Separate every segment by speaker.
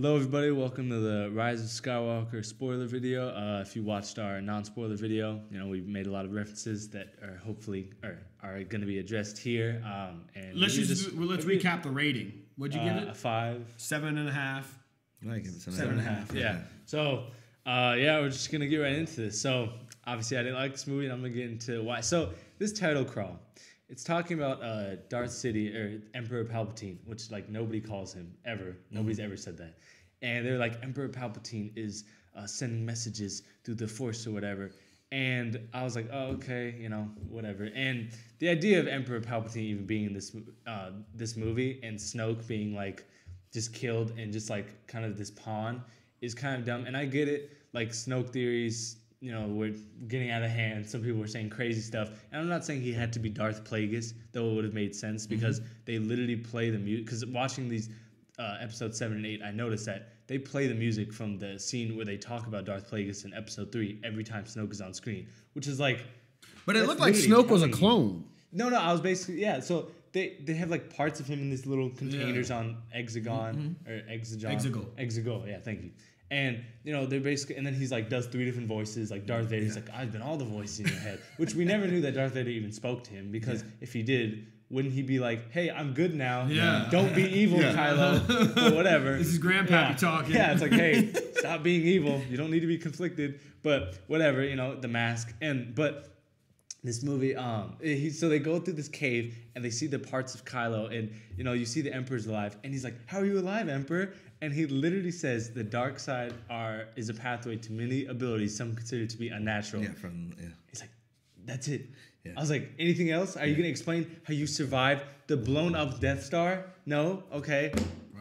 Speaker 1: Hello, everybody. Welcome to the Rise of Skywalker spoiler video. Uh, if you watched our non-spoiler video, you know we've made a lot of references that are hopefully are, are going to be addressed here. Um, and
Speaker 2: Let's
Speaker 1: maybe
Speaker 2: just, well, let's
Speaker 1: maybe,
Speaker 2: recap the rating. What'd you
Speaker 1: uh,
Speaker 2: give it?
Speaker 1: A five,
Speaker 2: Seven and a half.
Speaker 3: I give it seven,
Speaker 1: seven and a half. Yeah. So, uh, yeah, we're just gonna get right into this. So, obviously, I didn't like this movie, and I'm gonna get into why. So, this title crawl, it's talking about uh, Darth Sidious or Emperor Palpatine, which like nobody calls him ever. Nobody's ever said that. And they're like Emperor Palpatine is uh, sending messages through the Force or whatever. And I was like, oh, okay, you know, whatever. And the idea of Emperor Palpatine even being in this uh, this movie and Snoke being like just killed and just like kind of this pawn is kind of dumb. And I get it, like Snoke theories, you know, were getting out of hand. Some people were saying crazy stuff. And I'm not saying he had to be Darth Plagueis, though it would have made sense because they literally play the music. Because watching these uh, episode seven and eight, I noticed that they play the music from the scene where they talk about Darth Plagueis in episode three every time Snoke is on screen, which is like
Speaker 2: But it looked like Snoke was a clone.
Speaker 1: no, no, I was basically yeah. So they they have like parts of him in these little containers on Hexagon or Exagon.
Speaker 2: Exegol.
Speaker 1: Exegol, yeah, thank you. And you know they're basically, and then he's like does three different voices. Like Darth Vader, he's like I've been all the voices in your head, which we never knew that Darth Vader even spoke to him because if he did, wouldn't he be like, Hey, I'm good now.
Speaker 2: Yeah.
Speaker 1: Don't be evil, Kylo, or whatever.
Speaker 2: This is Grandpappy
Speaker 1: yeah.
Speaker 2: talking.
Speaker 1: Yeah, it's like, hey, stop being evil. You don't need to be conflicted. But whatever, you know, the mask and but this movie um he, so they go through this cave and they see the parts of Kylo and you know you see the emperor's alive and he's like how are you alive emperor and he literally says the dark side are is a pathway to many abilities some consider to be unnatural.
Speaker 3: Yeah, from yeah.
Speaker 1: he's like that's it.
Speaker 3: Yeah.
Speaker 1: I was like anything else? Are you gonna explain how you survived the blown up Death Star? No? Okay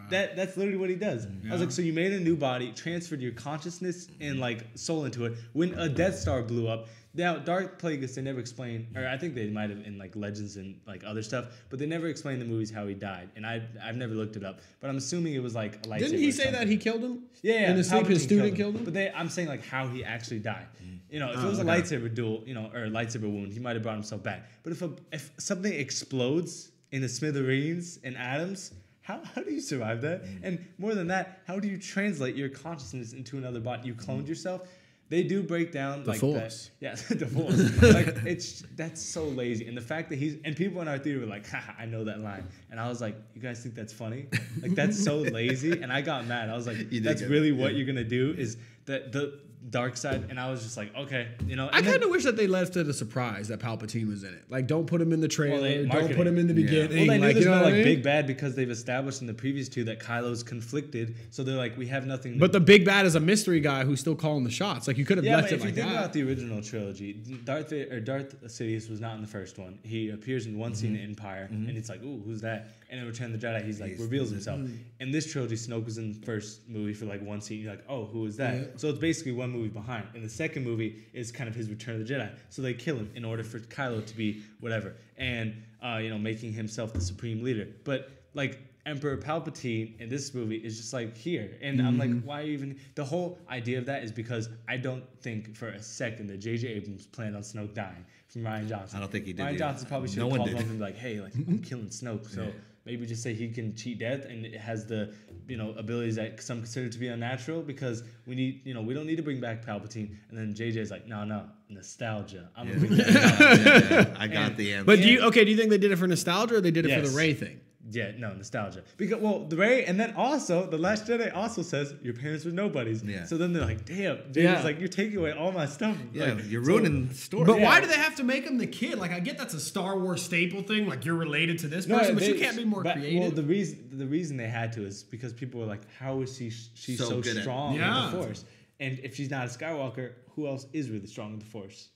Speaker 1: that that's literally what he does. I was like, so you made a new body, transferred your consciousness and like soul into it. When a Death Star blew up, now Darth Plagueis they never explained, or I think they might have in like Legends and like other stuff, but they never explained the movies how he died. And I I've never looked it up, but I'm assuming it was like a lightsaber.
Speaker 2: Didn't he
Speaker 1: or
Speaker 2: say
Speaker 1: something.
Speaker 2: that he killed him?
Speaker 1: Yeah, yeah.
Speaker 2: In his sleep, his
Speaker 1: Palpatine
Speaker 2: student killed him.
Speaker 1: But they, I'm saying like how he actually died. Mm. You know, if
Speaker 2: Oh,
Speaker 1: it was
Speaker 2: okay.
Speaker 1: a lightsaber duel, you know, or a lightsaber wound, he might have brought himself back. But if a, if something explodes in the smithereens and atoms, how, how do you survive that?
Speaker 2: Mm.
Speaker 1: And more than that, how do you translate your consciousness into another body? You cloned yourself. They do break down
Speaker 2: The
Speaker 1: like
Speaker 2: Force.
Speaker 1: that. Yeah, the force. like it's that's so lazy. And the fact that he's and people in our theater were like, Haha, I know that line. And I was like, You guys think that's funny? Like that's so lazy. And I got mad. I was like, That's really what
Speaker 3: yeah.
Speaker 1: you're gonna do is that the dark side. And I was just like, okay, you know.
Speaker 2: I kind of wish that they left it a surprise that Palpatine was in it. Like, don't put him in the trailer.
Speaker 1: they
Speaker 2: don't put him in the
Speaker 3: Yeah.
Speaker 2: beginning.
Speaker 1: Well, they knew
Speaker 2: like,
Speaker 1: there's
Speaker 2: you know
Speaker 1: no like
Speaker 2: I mean?
Speaker 1: big bad because they've established in the previous two that Kylo's conflicted. So they're like, we have nothing.
Speaker 2: But the big bad is a mystery guy who's still calling the shots. Like, you could have
Speaker 1: yeah,
Speaker 2: left
Speaker 1: but
Speaker 2: it
Speaker 1: if you think
Speaker 2: that.
Speaker 1: about the original trilogy, Darth or Darth Sidious was not in the first one. He appears in one scene mm-hmm. in Empire, mm-hmm. and it's like, ooh, who's that? And in Return of the Jedi, he's like
Speaker 3: He's-
Speaker 1: reveals himself. In this trilogy, Snoke was in the first movie for like one scene. You're like, oh, who is that?
Speaker 2: Yeah.
Speaker 1: So it's basically one movie behind. And the second movie is kind of his Return of the Jedi. So they kill him in order for Kylo to be whatever, and uh, you know, making himself the supreme leader. But like Emperor Palpatine in this movie is just like here, and I'm like, why even? The whole idea of that is because I don't think for a second that J.J. Abrams planned on Snoke dying from Rian Johnson.
Speaker 3: I don't think he did
Speaker 1: Rian
Speaker 3: either.
Speaker 1: Johnson probably should
Speaker 3: No
Speaker 1: have called him and be like, hey, like I'm killing Snoke, so maybe just say he can cheat death and it has the you know abilities that some consider to be unnatural because we need you know we don't need to bring back Palpatine. And then JJ's like, no, no, nostalgia. I'm gonna bring back.
Speaker 3: Yeah, yeah, I got
Speaker 1: And-
Speaker 3: the answer.
Speaker 2: But do you okay? Do you think they did it for nostalgia or they did it for the Rey thing?
Speaker 1: Yeah, no, nostalgia. Because well, the Rey, and then also the Last Jedi also says your parents were nobodies.
Speaker 3: Yeah.
Speaker 1: So then they're like, damn, JJ's
Speaker 2: Yeah.
Speaker 1: like, you're taking away all my stuff.
Speaker 3: yeah,
Speaker 1: Like,
Speaker 3: you're
Speaker 1: so-
Speaker 3: ruining the story.
Speaker 2: But
Speaker 1: Yeah.
Speaker 2: why do they have to make him the kid? Like, I get that's a Star Wars staple thing. Like, you're related to this person, but
Speaker 1: they-
Speaker 2: you can't be more
Speaker 1: but-
Speaker 2: creative.
Speaker 1: Well, the reason the reason they had to is because people were like, "How is she? She's
Speaker 3: So
Speaker 1: so,
Speaker 3: good at-
Speaker 1: strong
Speaker 2: Yeah.
Speaker 1: with the Force." And if she's not a Skywalker, who else is really strong in the Force?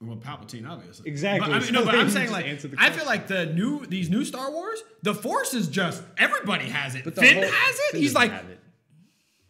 Speaker 2: Well, Palpatine, obviously.
Speaker 1: Exactly.
Speaker 2: But, I mean, no, but I'm saying like
Speaker 1: answer the
Speaker 2: I feel like the new these new Star Wars, the Force is just everybody has it.
Speaker 1: But
Speaker 2: Finn
Speaker 1: whole-
Speaker 2: has it.
Speaker 1: Finn
Speaker 2: He's like
Speaker 1: have it.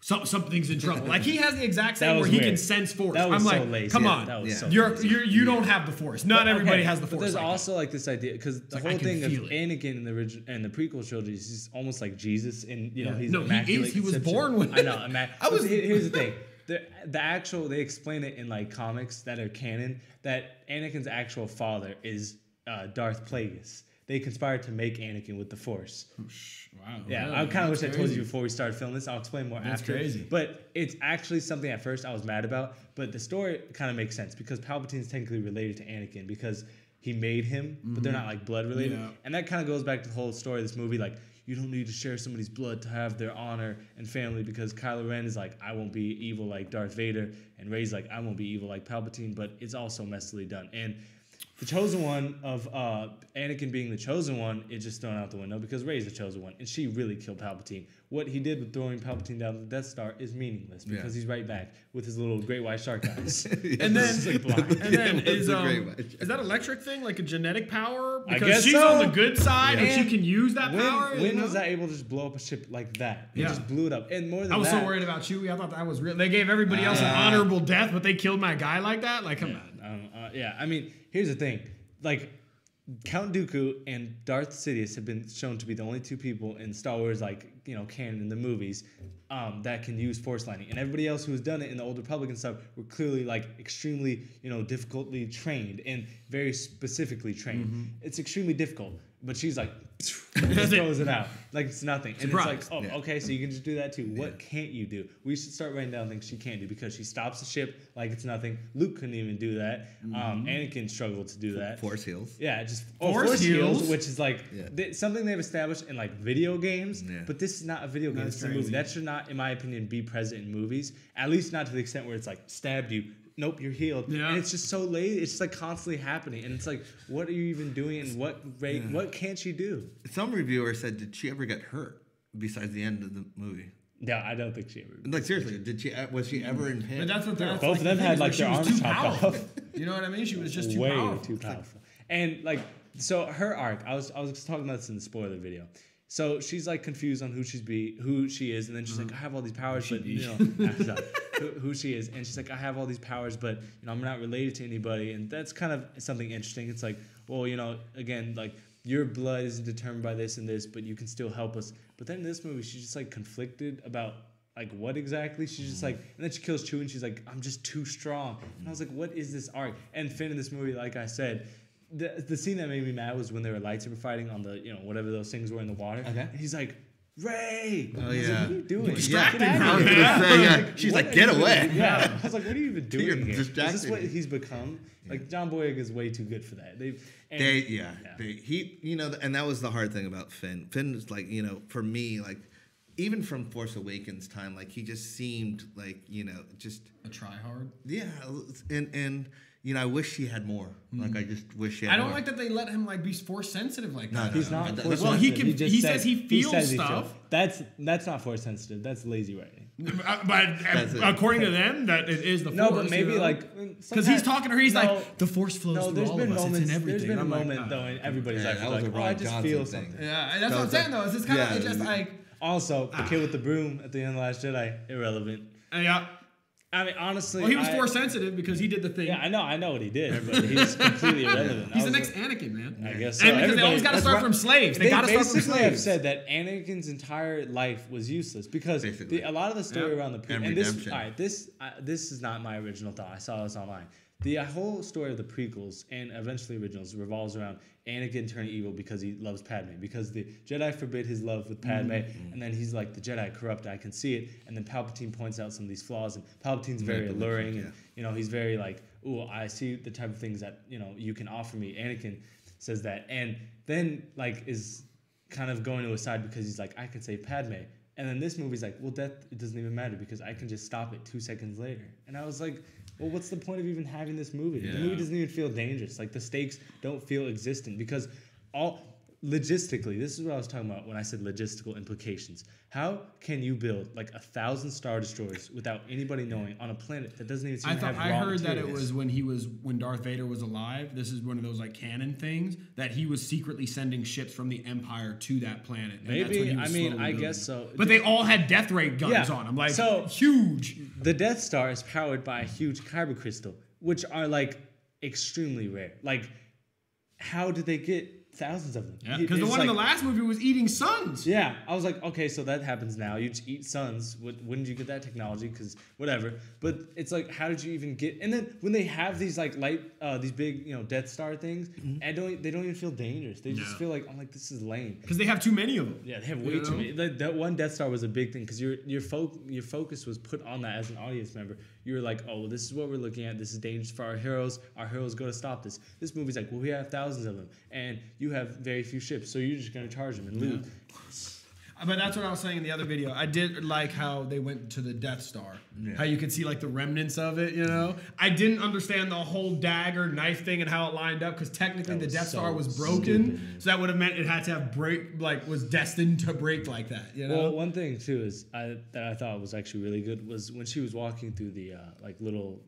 Speaker 2: some, something's in trouble. like he has the exact
Speaker 1: That
Speaker 2: same
Speaker 1: was
Speaker 2: where he can sense Force.
Speaker 1: That was
Speaker 2: I'm
Speaker 1: so
Speaker 2: like,
Speaker 1: lazy.
Speaker 2: come
Speaker 1: Yeah,
Speaker 2: on,
Speaker 1: that was
Speaker 3: Yeah.
Speaker 1: so
Speaker 2: you're
Speaker 1: lazy.
Speaker 2: you're you don't have the Force. Not
Speaker 1: But,
Speaker 2: everybody
Speaker 1: okay,
Speaker 2: has the force.
Speaker 1: But there's
Speaker 2: like that.
Speaker 1: also like this idea because the
Speaker 2: like,
Speaker 1: whole
Speaker 2: can
Speaker 1: thing of
Speaker 2: feel it.
Speaker 1: Anakin in the original and the prequel trilogy is he's almost like Jesus, and you know
Speaker 2: Yeah.
Speaker 1: he's
Speaker 2: No, he
Speaker 1: immaculate
Speaker 2: is. He was
Speaker 1: conception.
Speaker 2: born with
Speaker 1: I know.
Speaker 2: it.
Speaker 1: Imma-
Speaker 2: I was-
Speaker 1: here's the thing. The, the actual they explain it in like comics that are canon that Anakin's actual father is uh, Darth Plagueis. they conspired to make Anakin with the Force.
Speaker 2: Wow.
Speaker 1: Yeah,
Speaker 2: really?
Speaker 1: I kind of wish
Speaker 2: That's
Speaker 1: I told you before we started filming this. I'll explain more
Speaker 2: That's
Speaker 1: after.
Speaker 2: crazy.
Speaker 1: But it's actually something at first I was mad about, but the story kind of makes sense because Palpatine's technically related to Anakin because he made him, but they're not like blood related.
Speaker 2: Mm-hmm. Yeah.
Speaker 1: And that kind of goes back to the whole story of this movie. Like, you don't need to share somebody's blood to have their honor and family because Kylo Ren is like, I won't be evil like Darth Vader, and Rey's like, I won't be evil like Palpatine, but it's also messily done. And the chosen one of uh, Anakin being the chosen one is just thrown out the window because Rey's the chosen one, and she really killed Palpatine. What he did with throwing Palpatine down the Death Star is meaningless because
Speaker 3: Yeah.
Speaker 1: he's right back with his little great white shark eyes.
Speaker 2: And then,
Speaker 1: It's like blind.
Speaker 2: and then
Speaker 3: Yeah,
Speaker 2: is,
Speaker 3: that's a great
Speaker 2: um, is that electric thing like a genetic power?
Speaker 1: I
Speaker 2: Because
Speaker 1: guess
Speaker 2: she's
Speaker 1: so.
Speaker 2: on the good side and,
Speaker 1: And
Speaker 2: she can use that
Speaker 1: when
Speaker 2: power. you
Speaker 1: when
Speaker 2: know?
Speaker 1: was that able to just blow up a ship like that? It
Speaker 2: Yeah.
Speaker 1: just blew it up, and more than
Speaker 2: I was
Speaker 1: that,
Speaker 2: so worried about Chewie. I thought that was real. They gave everybody else an
Speaker 1: Ah.
Speaker 2: honorable death, but they killed my guy like that. Like, come on.
Speaker 1: Uh, yeah, I mean, here's the thing. Like, Count Dooku and Darth Sidious have been shown to be the only two people in Star Wars, like, you know, canon in the movies, um, that can use Force lightning. And everybody else who has done it in the Old Republic and stuff were clearly, like, extremely, you know, difficultly trained and very specifically trained. It's extremely difficult. But she's like, just throws it out. Like it's nothing. And
Speaker 2: Surprise.
Speaker 1: it's like, oh,
Speaker 3: Yeah.
Speaker 1: okay, so you can just do that too. What can't you do? We should start writing down things she can't do because she stops the ship like it's nothing. Luke couldn't even do that. Um, Anakin struggled to do that.
Speaker 3: Force heals.
Speaker 1: Yeah, just oh,
Speaker 2: Force
Speaker 1: force, heals,
Speaker 2: heals.
Speaker 1: which is like
Speaker 3: Yeah.
Speaker 1: th- something they've established in like video games.
Speaker 3: Yeah.
Speaker 1: But this is not a video game.
Speaker 2: That's
Speaker 1: It's a movie. That should not, in my opinion, be present in movies. At least not to the extent where it's like stabbed you. Nope, you're healed.
Speaker 2: Yeah.
Speaker 1: And it's just so late. It's just like constantly happening, and it's like, what are you even doing? And what rate? What can't she do?
Speaker 3: Some reviewer said, did she ever get hurt besides the end of the movie?
Speaker 1: No, I don't think she ever.
Speaker 3: Like seriously, did she? Uh, was she ever in pain?
Speaker 2: But that's what that's
Speaker 1: Both
Speaker 2: like
Speaker 1: of them
Speaker 2: the
Speaker 1: had,
Speaker 2: is,
Speaker 1: like,
Speaker 2: she
Speaker 1: their
Speaker 2: was
Speaker 1: arms chopped off.
Speaker 2: You know what I mean? She was just too
Speaker 1: way
Speaker 2: powerful.
Speaker 1: too powerful. And like, so her arc, I was I was talking about this in the spoiler video. So she's like confused on who she's be who she is, and then she's uh-huh. like, I have all these powers, but you know, who, who she is, and she's like, I have all these powers, but you know, I'm not related to anybody, and that's kind of something interesting. It's like, well, you know, again, like your blood isn't determined by this and this, but you can still help us. But then in this movie, she's just like conflicted about like what exactly? She's just like, and then she kills Chewie, and she's like, I'm just too strong. And I was like, what is this arc? And Finn in this movie, like I said, the the scene that made me mad was when they were lightsaber fighting on the you know whatever those things were in the water.
Speaker 3: Okay.
Speaker 1: And he's like, Rey.
Speaker 3: Oh,
Speaker 1: I was like,
Speaker 3: yeah.
Speaker 1: what are you doing?
Speaker 2: Distracting
Speaker 1: Get
Speaker 2: her,
Speaker 1: out
Speaker 3: I
Speaker 1: of
Speaker 3: was
Speaker 1: here.
Speaker 3: gonna say, yeah. She's like, get away.
Speaker 1: doing?" Yeah. I was like, what are you even
Speaker 3: You're
Speaker 1: doing here? Is this
Speaker 3: distracting
Speaker 1: what he's become? Like John Boyega is way too good for that. They've and-
Speaker 3: They yeah,
Speaker 1: Yeah.
Speaker 3: They, he you know and that was the hard thing about Finn. Finn is like you know for me like even from Force Awakens time like he just seemed like you know just
Speaker 2: A try hard.
Speaker 3: yeah and and you know I wish he had more. Like I just wish he had.
Speaker 2: I don't
Speaker 3: more.
Speaker 2: like that they let him like be force sensitive like
Speaker 3: No,
Speaker 2: that.
Speaker 3: no,
Speaker 1: He's not.
Speaker 3: that-
Speaker 1: force
Speaker 3: that's what-
Speaker 2: he
Speaker 1: sensitive.
Speaker 2: can-
Speaker 1: just
Speaker 2: he says he feels
Speaker 1: says he
Speaker 2: stuff.
Speaker 1: That's that's not force sensitive. That's lazy writing.
Speaker 2: Uh, but uh,
Speaker 3: it.
Speaker 2: according to them, that it is the
Speaker 1: No,
Speaker 2: force.
Speaker 1: but maybe
Speaker 2: you know?
Speaker 1: like
Speaker 2: because he's talking to her, he's
Speaker 1: No.
Speaker 2: like the force flows
Speaker 1: No,
Speaker 2: through
Speaker 1: there's
Speaker 2: all
Speaker 1: been
Speaker 2: of us.
Speaker 1: moments.
Speaker 2: it's in everything.
Speaker 1: There's been
Speaker 2: And
Speaker 1: a
Speaker 2: I'm like,
Speaker 1: moment
Speaker 2: uh,
Speaker 1: though in everybody's
Speaker 3: Yeah,
Speaker 1: life.
Speaker 3: that
Speaker 1: like, oh, I just
Speaker 3: Johnson
Speaker 1: feel
Speaker 3: thing.
Speaker 1: something.
Speaker 2: Yeah, that's
Speaker 3: That
Speaker 2: what I'm
Speaker 3: was
Speaker 2: saying though. Is it's kind of
Speaker 3: yeah,
Speaker 2: it just like
Speaker 1: Also, the kid with the broom at the end of Last Jedi, irrelevant.
Speaker 2: uh, yeah.
Speaker 1: I mean, honestly,
Speaker 2: Well, he was
Speaker 1: I-
Speaker 2: force sensitive because he did the thing.
Speaker 1: Yeah, I know, I know what he did, but he's completely irrelevant.
Speaker 2: He's the next
Speaker 1: like-
Speaker 2: Anakin, man.
Speaker 1: I guess so.
Speaker 2: And because they always got to start
Speaker 1: why-
Speaker 2: from slaves. They,
Speaker 1: They
Speaker 2: got to start from
Speaker 1: basically have said that Anakin's entire life was useless because the, a lot of the story
Speaker 2: Yeah.
Speaker 1: around the pre-
Speaker 3: And
Speaker 1: and, this
Speaker 3: redemption.
Speaker 1: all right, this uh, this is not my original thought. I saw this online. The uh, whole story of the prequels and eventually originals revolves around Anakin turning evil because he loves Padme because the Jedi forbid his love with Padme
Speaker 2: Mm-hmm.
Speaker 1: and then he's like the Jedi corrupt I can see it and then Palpatine points out some of these flaws and Palpatine's very
Speaker 3: Manipulative,
Speaker 1: alluring
Speaker 3: yeah.
Speaker 1: and you know he's very like oh I see the type of things that you know you can offer me Anakin says that and then like is kind of going to his side because he's like I can save Padme and then this movie's like well that it doesn't even matter because I can just stop it two seconds later and I was like well what's the point of even having this movie? The movie doesn't even feel dangerous. Like the stakes don't feel existent because all logistically this is what I was talking about when I said logistical implications how can you build like a thousand star destroyers without anybody knowing on a planet that doesn't even seem
Speaker 2: I
Speaker 1: to
Speaker 2: thought
Speaker 1: have
Speaker 2: I
Speaker 1: raw
Speaker 2: heard that it was when he was when Darth Vader was alive. This is one of those like canon things that he was secretly sending ships from the Empire to that planet. and that's
Speaker 1: Maybe
Speaker 2: he
Speaker 1: I
Speaker 2: was
Speaker 1: mean
Speaker 2: slowly
Speaker 1: I
Speaker 2: building
Speaker 1: guess so.
Speaker 2: But they all had death ray guns
Speaker 1: Yeah.
Speaker 2: on them, like
Speaker 1: So-
Speaker 2: huge.
Speaker 1: the Death Star is powered by a huge kyber crystal, which are like extremely rare. Like, how did they get thousands of them.
Speaker 2: Yeah, because the
Speaker 1: it's
Speaker 2: one in the last movie was eating suns.
Speaker 1: Yeah, I was like, okay, so that happens now. You just eat suns. When when did you get that technology? Because whatever. But it's like, how did you even get? And then when they have these like light, uh, these big, you know, Death Star things, and don't they don't even feel dangerous. They just
Speaker 2: Mm-hmm. No.
Speaker 1: feel like I'm like this is lame.
Speaker 2: Because they have too many of them.
Speaker 1: Yeah, they have way
Speaker 2: You
Speaker 1: too many. That, that one Death Star was a big thing because your your fo- your focus was put on that as an audience member. You were like, oh, well, this is what we're looking at. This is dangerous for our heroes. Our heroes go to stop this. This movie's like, well, we have thousands of them, and you have very few ships, so you're just gonna charge them and loot.
Speaker 2: But that's what I was saying in the other video. I did like how they went to the Death Star.
Speaker 3: Yeah.
Speaker 2: How you could see like the remnants of it, you know? I didn't understand the whole dagger knife thing and how it lined up because technically
Speaker 1: That
Speaker 2: the
Speaker 1: was
Speaker 2: Death
Speaker 1: so
Speaker 2: Star was broken.
Speaker 1: stupid.
Speaker 2: So that would have meant it had to have break, like, was destined to break like that, you know?
Speaker 1: Well, one thing too is I, that I thought was actually really good was when she was walking through the uh, like little,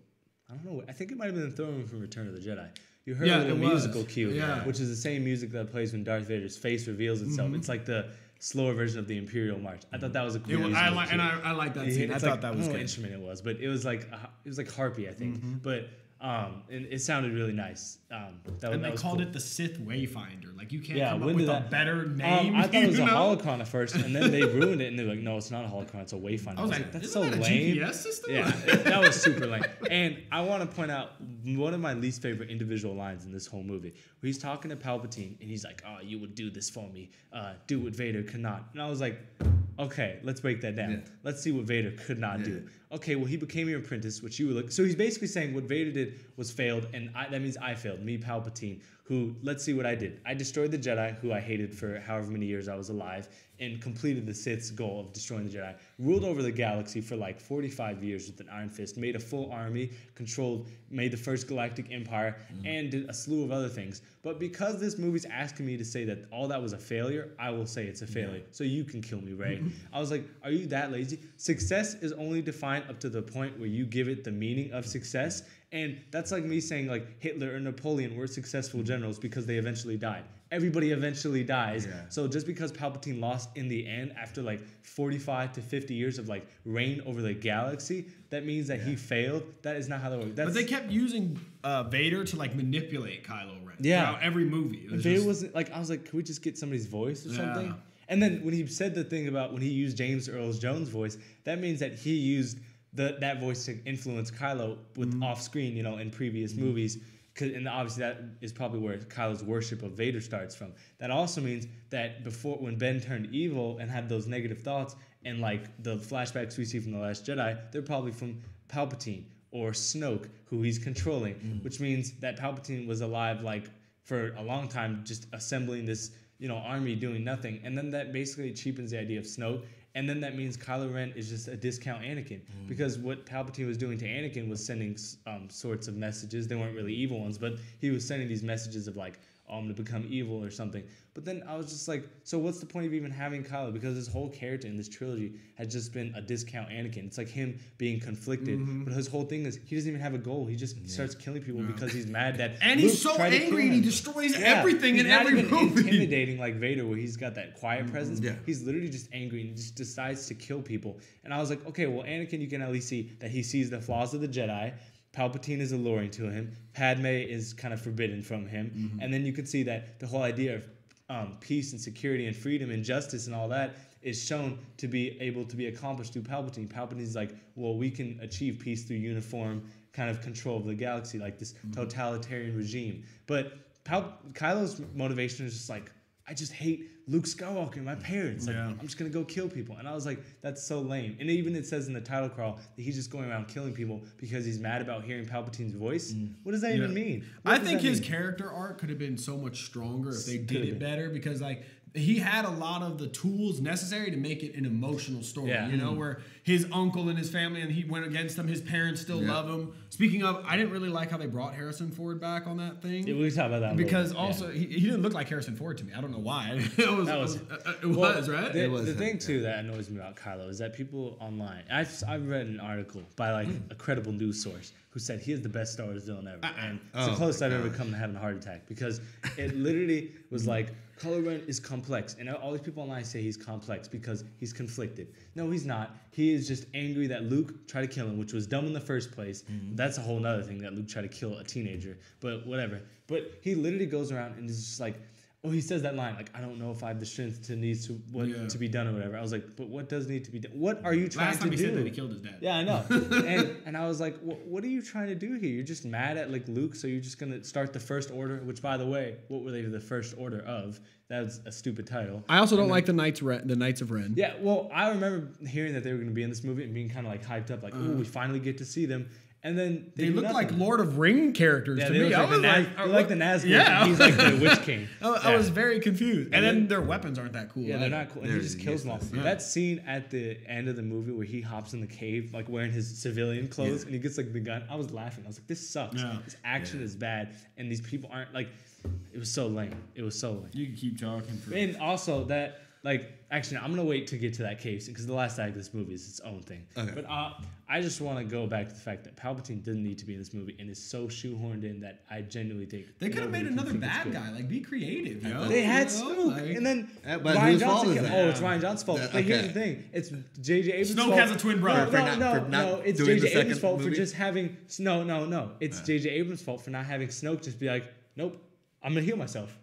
Speaker 1: I don't know, I think it might have been the throne room from Return of the Jedi. You heard
Speaker 2: Yeah,
Speaker 1: a
Speaker 2: it was.
Speaker 1: musical cue,
Speaker 2: Yeah.
Speaker 1: which is the same music that plays when Darth Vader's face reveals itself.
Speaker 2: Mm-hmm.
Speaker 1: It's like the slower version of the Imperial March. I thought that was a cool.
Speaker 2: It was, I like, and I, I like that scene. I thought
Speaker 1: like-
Speaker 2: that
Speaker 1: I
Speaker 2: was
Speaker 1: don't know
Speaker 2: good.
Speaker 1: instrument it was, but it was like a- it was like harpy, I think.
Speaker 2: Mm-hmm.
Speaker 1: But um, and it sounded really nice. Um, that,
Speaker 2: And
Speaker 1: that
Speaker 2: they
Speaker 1: was
Speaker 2: called
Speaker 1: cool.
Speaker 2: it the Sith Wayfinder. Like you can't
Speaker 1: Yeah,
Speaker 2: come up with
Speaker 1: did
Speaker 2: a better name.
Speaker 1: Um, I thought it was
Speaker 2: you
Speaker 1: a holocron at first, and then they ruined it, and they're like, "No, it's not a holocron; it's a wayfinder."
Speaker 2: I was like,
Speaker 1: "That's so
Speaker 2: that a
Speaker 1: lame."
Speaker 2: GPS system?
Speaker 1: Yeah, that was super lame. And I want to point out one of my least favorite individual lines in this whole movie, where he's talking to Palpatine, and he's like, "Oh, you would do this for me. Uh, do what Vader cannot." And I was like, "Okay, let's break that down.
Speaker 3: Yeah.
Speaker 1: Let's see what Vader could not do." Okay, well, he became your apprentice, which you were look. So he's basically saying what Vader did was failed, and I, that means I failed. Me, Palpatine, who let's see what I did. I destroyed the Jedi, who I hated for however many years I was alive, and completed the Sith's goal of destroying the Jedi. Ruled over the galaxy for like 45 years with an iron fist. Made a full army, controlled, made the first galactic empire, mm-hmm. and did a slew of other things. But because this movie's asking me to say that all that was a failure, I will say it's a failure. So you can kill me, Rey. I was like, are you that lazy? Success is only defined up to the point where you give it the meaning of success. And that's like me saying like Hitler or Napoleon were successful generals because they eventually died. Everybody eventually dies.
Speaker 3: Yeah.
Speaker 1: So just because Palpatine lost in the end after like 45 to 50 years of like reign over the galaxy, that means that he failed. That is not how that works. That's,
Speaker 2: But they kept using uh, Vader to like manipulate Kylo Ren.
Speaker 1: Yeah.
Speaker 2: Throughout every movie. It was
Speaker 1: Vader
Speaker 2: just-
Speaker 1: wasn't like I was like, could we just get somebody's voice or something? And then when he said the thing about when he used James Earl Jones' voice, that means that he used the that voice to influence Kylo with
Speaker 2: Mm-hmm.
Speaker 1: off screen, you know, in previous movies. 'Cause- And obviously that is probably where Kylo's worship of Vader starts from. That also means that before when Ben turned evil and had those negative thoughts and like the flashbacks we see from the Last Jedi, they're probably from Palpatine or Snoke, who he's controlling, which means that Palpatine was alive like for a long time just assembling this you know army doing nothing and then that basically cheapens the idea of Snoke and then that means Kylo Ren is just a discount Anakin. Because what Palpatine was doing to Anakin was sending um, sorts of messages. They weren't really evil ones but he was sending these messages of like Um, oh, I'm gonna become evil or something. But then I was just like so what's the point of even having Kylo? Because his whole character in this trilogy has just been a discount Anakin. It's like him being conflicted. Mm-hmm. But his whole thing is he doesn't even have a goal. He just starts killing people because he's mad that
Speaker 2: And he's so
Speaker 1: tried
Speaker 2: angry and he destroys
Speaker 1: Yeah,
Speaker 2: everything
Speaker 1: he's
Speaker 2: in
Speaker 1: not
Speaker 2: every
Speaker 1: even
Speaker 2: movie.
Speaker 1: intimidating like Vader, where he's got that quiet mm-hmm. presence.
Speaker 3: Yeah.
Speaker 1: He's literally just angry and he just decides to kill people. And I was like, okay, well, Anakin, you can at least see that he sees the flaws of the Jedi. Palpatine is alluring to him. Padme is kind of forbidden from him.
Speaker 2: Mm-hmm.
Speaker 1: And then you can see that the whole idea of um, peace and security and freedom and justice and all that is shown to be able to be accomplished through Palpatine. Palpatine's like, well, we can achieve peace through uniform kind of control of the galaxy, like this
Speaker 2: Mm-hmm.
Speaker 1: totalitarian regime. But Pal- Kylo's motivation is just like, I just hate Luke Skywalker, my parents. Like,
Speaker 2: Yeah.
Speaker 1: I'm just gonna go kill people. And I was like, that's so lame. And even it says in the title crawl that he's just going around killing people because he's mad about hearing Palpatine's voice. What does that even
Speaker 2: Mm.
Speaker 1: Mean? What
Speaker 2: I think his
Speaker 1: mean?
Speaker 2: character arc could have been so much stronger if they did it better because like he had a lot of the tools necessary to make it an emotional story.
Speaker 1: Yeah.
Speaker 2: You know, where his uncle and his family and he went against them, his parents still
Speaker 3: Yeah.
Speaker 2: love him. Speaking of, I didn't really like how they brought Harrison Ford back on that thing.
Speaker 1: Yeah, we can talk about that in a little
Speaker 2: because
Speaker 1: yeah.
Speaker 2: also he, he didn't look like Harrison Ford to me. I don't know why. it was,
Speaker 1: That was-
Speaker 2: it was, uh, it
Speaker 1: Well,
Speaker 2: was, right?
Speaker 1: The,
Speaker 3: It was
Speaker 1: the thing too that annoys me about Kylo is that people online. I've I've read an article by like a credible news source who said he is the best Star Wars villain ever, and it's the
Speaker 3: Oh
Speaker 1: closest I've ever come to having a heart attack because it literally was like Kylo Ren is complex, and all these people online say he's complex because he's conflicted. No, he's not. He is just angry that Luke tried to kill him, which was dumb in the first place. Mm-hmm. That's a whole nother thing that Luke tried to kill a teenager, but whatever. But he literally goes around and is just like. Oh, he says that line like, I don't know if I have the strength to needs to what
Speaker 2: Yeah.
Speaker 1: to be done or whatever. I was like, but what does need to be done? What are you trying
Speaker 2: Last
Speaker 1: to
Speaker 2: he
Speaker 1: do?
Speaker 2: said that he killed his dad.
Speaker 1: Yeah, I know. and and I was like, what, what are you trying to do here? You're just mad at like Luke, so you're just gonna start the first order. Which, by the way, what were they the first order of? That was a stupid title.
Speaker 4: I also don't like the Knights Ren, the Knights of Ren.
Speaker 1: Yeah, well, I remember hearing that they were gonna be in this movie and being kind of like hyped up, like, oh, we finally get to see them. And then they,
Speaker 4: They
Speaker 1: do
Speaker 4: look like. Lord of Ring characters
Speaker 1: Yeah,
Speaker 4: to me.
Speaker 1: look
Speaker 4: I
Speaker 1: like, the
Speaker 4: was
Speaker 1: Naz-
Speaker 4: like,
Speaker 1: they're like the Nazgûl.
Speaker 4: Yeah.
Speaker 1: he's like the Witch King.
Speaker 4: I, I was very confused. And,
Speaker 1: And
Speaker 4: then
Speaker 1: then-
Speaker 4: their weapons aren't that cool.
Speaker 1: Yeah, they're not cool. And
Speaker 3: They're
Speaker 1: he just kills them all.
Speaker 3: useless.
Speaker 1: That scene at the end of the movie where he hops in the cave, like wearing his civilian clothes, and he gets like the gun. I was laughing. I was like, this sucks.
Speaker 2: Yeah.
Speaker 1: This action is bad, and these people aren't like. It was so lame. It was so lame.
Speaker 2: You can keep talking for.
Speaker 1: And also that, like, actually, I'm gonna wait to get to that cave scene because the last act of this movie is its own thing.
Speaker 3: Okay.
Speaker 1: But uh, I just want to go back to the fact that Palpatine didn't need to be in this movie and is so shoehorned in that I genuinely think
Speaker 2: They could have made another bad guy. Like, be creative, yo.
Speaker 1: They had
Speaker 2: You
Speaker 1: Snoke,
Speaker 2: like-
Speaker 1: and then
Speaker 3: Uh, but
Speaker 1: Rian
Speaker 3: whose fault is that?
Speaker 1: Oh, it's Rian Johnson's fault.
Speaker 3: That-
Speaker 1: but here's the thing: it's J.J. Abrams'
Speaker 2: Snoke
Speaker 1: fault.
Speaker 2: has a twin brother.
Speaker 1: No,
Speaker 3: For
Speaker 1: no,
Speaker 3: not-
Speaker 1: no,
Speaker 3: for not
Speaker 1: no. It's
Speaker 3: doing the
Speaker 1: J.J. Abrams'
Speaker 3: second
Speaker 1: fault for just having no, no, no. It's J.J. Abrams' fault for not having Snoke just be like, nope, I'm gonna heal myself.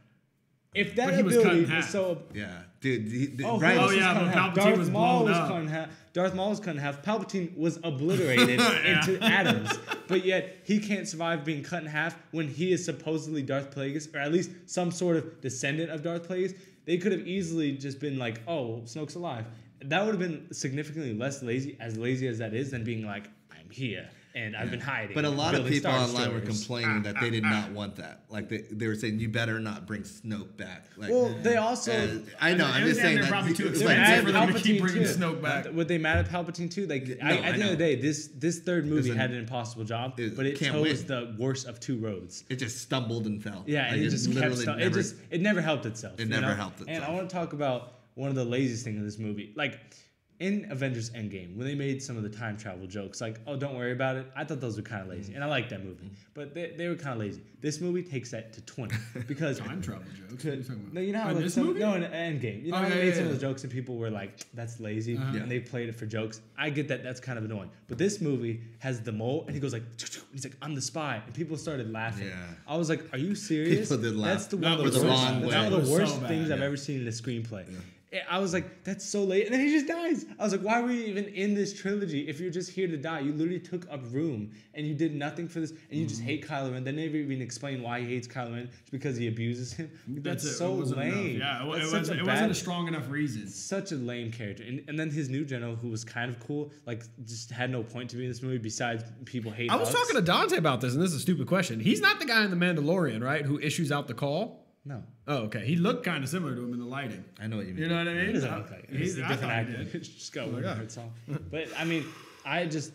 Speaker 1: If that
Speaker 2: But he was cut in
Speaker 1: ability was
Speaker 2: half.
Speaker 1: so
Speaker 3: Yeah, dude. He, the,
Speaker 1: Oh,
Speaker 3: Rian,
Speaker 1: who else
Speaker 2: Oh, yeah,
Speaker 1: cut in
Speaker 2: but
Speaker 1: half?
Speaker 2: Palpatine
Speaker 1: Darth
Speaker 2: was
Speaker 1: Maul was
Speaker 2: up.
Speaker 1: cut in half. Darth Maul was cut in half. Palpatine was obliterated into atoms, but yet he can't survive being cut in half when he is supposedly Darth Plagueis, or at least some sort of descendant of Darth Plagueis. They could have easily just been like, "Oh, Snoke's alive." That would have been significantly less lazy, as lazy as that is, than being like, "I'm here and I've been hiding."
Speaker 3: but a lot of people
Speaker 1: Star
Speaker 3: online were
Speaker 1: Destroyers."
Speaker 3: complaining that they did not want that. Like they, they were saying, you better not bring Snoke back. Like,
Speaker 1: Well, they also.
Speaker 3: uh, I know. I'm
Speaker 2: It was
Speaker 3: just saying
Speaker 2: damn near
Speaker 3: that.
Speaker 2: probably too
Speaker 3: it's
Speaker 1: They're
Speaker 3: like,
Speaker 2: for
Speaker 1: at
Speaker 2: them to keep
Speaker 1: Palpatine
Speaker 2: bringing
Speaker 1: too.
Speaker 2: Snoke back.
Speaker 1: Were they mad at Palpatine too? Like,
Speaker 3: No,
Speaker 1: I,
Speaker 3: I
Speaker 1: at the end of the day, this this third movie
Speaker 3: Listen,
Speaker 1: had an impossible job,
Speaker 3: it
Speaker 1: but it chose
Speaker 3: win.
Speaker 1: the worst of two roads.
Speaker 3: it just stumbled and fell.
Speaker 1: Yeah,
Speaker 3: Like,
Speaker 1: and it just kept
Speaker 3: literally
Speaker 1: stu- It just it never helped itself.
Speaker 3: It never
Speaker 1: know?
Speaker 3: helped
Speaker 1: And. I want to talk about one of the laziest things in this movie, like. In Avengers Endgame, when they made some of the time travel jokes, like, oh, don't worry about it, I thought those were kind of lazy. And I like that movie. But they, they were kind of lazy. This movie takes that to 20 because
Speaker 2: Time travel jokes. What are you talking about?
Speaker 1: no, you know how
Speaker 2: Oh, in
Speaker 1: like
Speaker 2: this
Speaker 1: some,
Speaker 2: movie?
Speaker 1: no in Endgame. You know
Speaker 2: Oh,
Speaker 1: how
Speaker 2: yeah,
Speaker 1: they made
Speaker 2: yeah,
Speaker 1: some of
Speaker 2: yeah.
Speaker 1: the jokes and people were like, "That's lazy,"
Speaker 2: Uh-huh.
Speaker 1: and they played it for jokes. I get that. That's kind of annoying. But this movie has the mole, and he goes like, "He's like, I'm the spy," and people started laughing.
Speaker 3: Yeah.
Speaker 1: I was like, "Are you serious?"
Speaker 3: People did laugh.
Speaker 1: That's the one of the
Speaker 2: the
Speaker 1: worst.
Speaker 3: wrong
Speaker 1: That's one of the worst
Speaker 2: so
Speaker 1: things I've ever seen in a screenplay. I was like, that's so late. And then he just dies. I was like, why were you even in this trilogy if you're just here to die? You literally took up room and you did nothing for this and you just
Speaker 2: Mm-hmm.
Speaker 1: hate Kylo Ren. They never even explain why he hates Kylo Ren. It's because he abuses him. That's.
Speaker 2: It
Speaker 1: so
Speaker 2: wasn't enough.
Speaker 1: lame.
Speaker 2: Yeah, it, it, was,
Speaker 1: a
Speaker 2: it
Speaker 1: bad-
Speaker 2: wasn't a strong enough reason.
Speaker 1: such a lame character. And, and then his new general, who was kind of cool, like just had no point to be in this movie besides people hate
Speaker 4: I was talking to Dante about this, and this is a stupid question. He's not the guy in The Mandalorian, right? Who issues out the call?
Speaker 1: No.
Speaker 4: Oh, okay.
Speaker 2: He looked kind of similar to him in the lighting.
Speaker 3: I know what you mean.
Speaker 2: You know what I mean?
Speaker 1: He doesn't look like.
Speaker 2: He's
Speaker 1: He's a different actor. just got one hurt song. But I mean, I just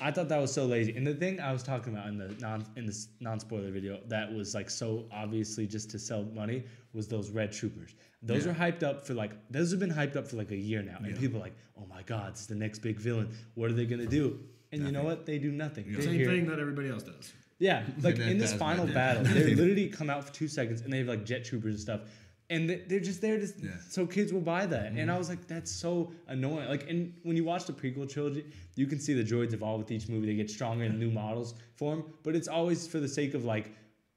Speaker 1: I thought that was so lazy. And the thing I was talking about in the non in this non spoiler video that was like so obviously just to sell money was those red troopers. Those are hyped up for like those have been hyped up for like a year now, and people are like, oh my god, it's the next big villain. What are they gonna do? And you know what? They do nothing. They're
Speaker 2: Same
Speaker 1: here-
Speaker 2: thing that everybody else does.
Speaker 1: Yeah, like in this final battle, they literally come out for two seconds and they have like jet troopers and stuff, and they- they're just there to
Speaker 3: Yeah.
Speaker 1: so kids will buy that. And I was like, that's so annoying. Like, and when you watch the prequel trilogy, you can see the droids evolve with each movie; they get stronger and new models form. But it's always for the sake of like.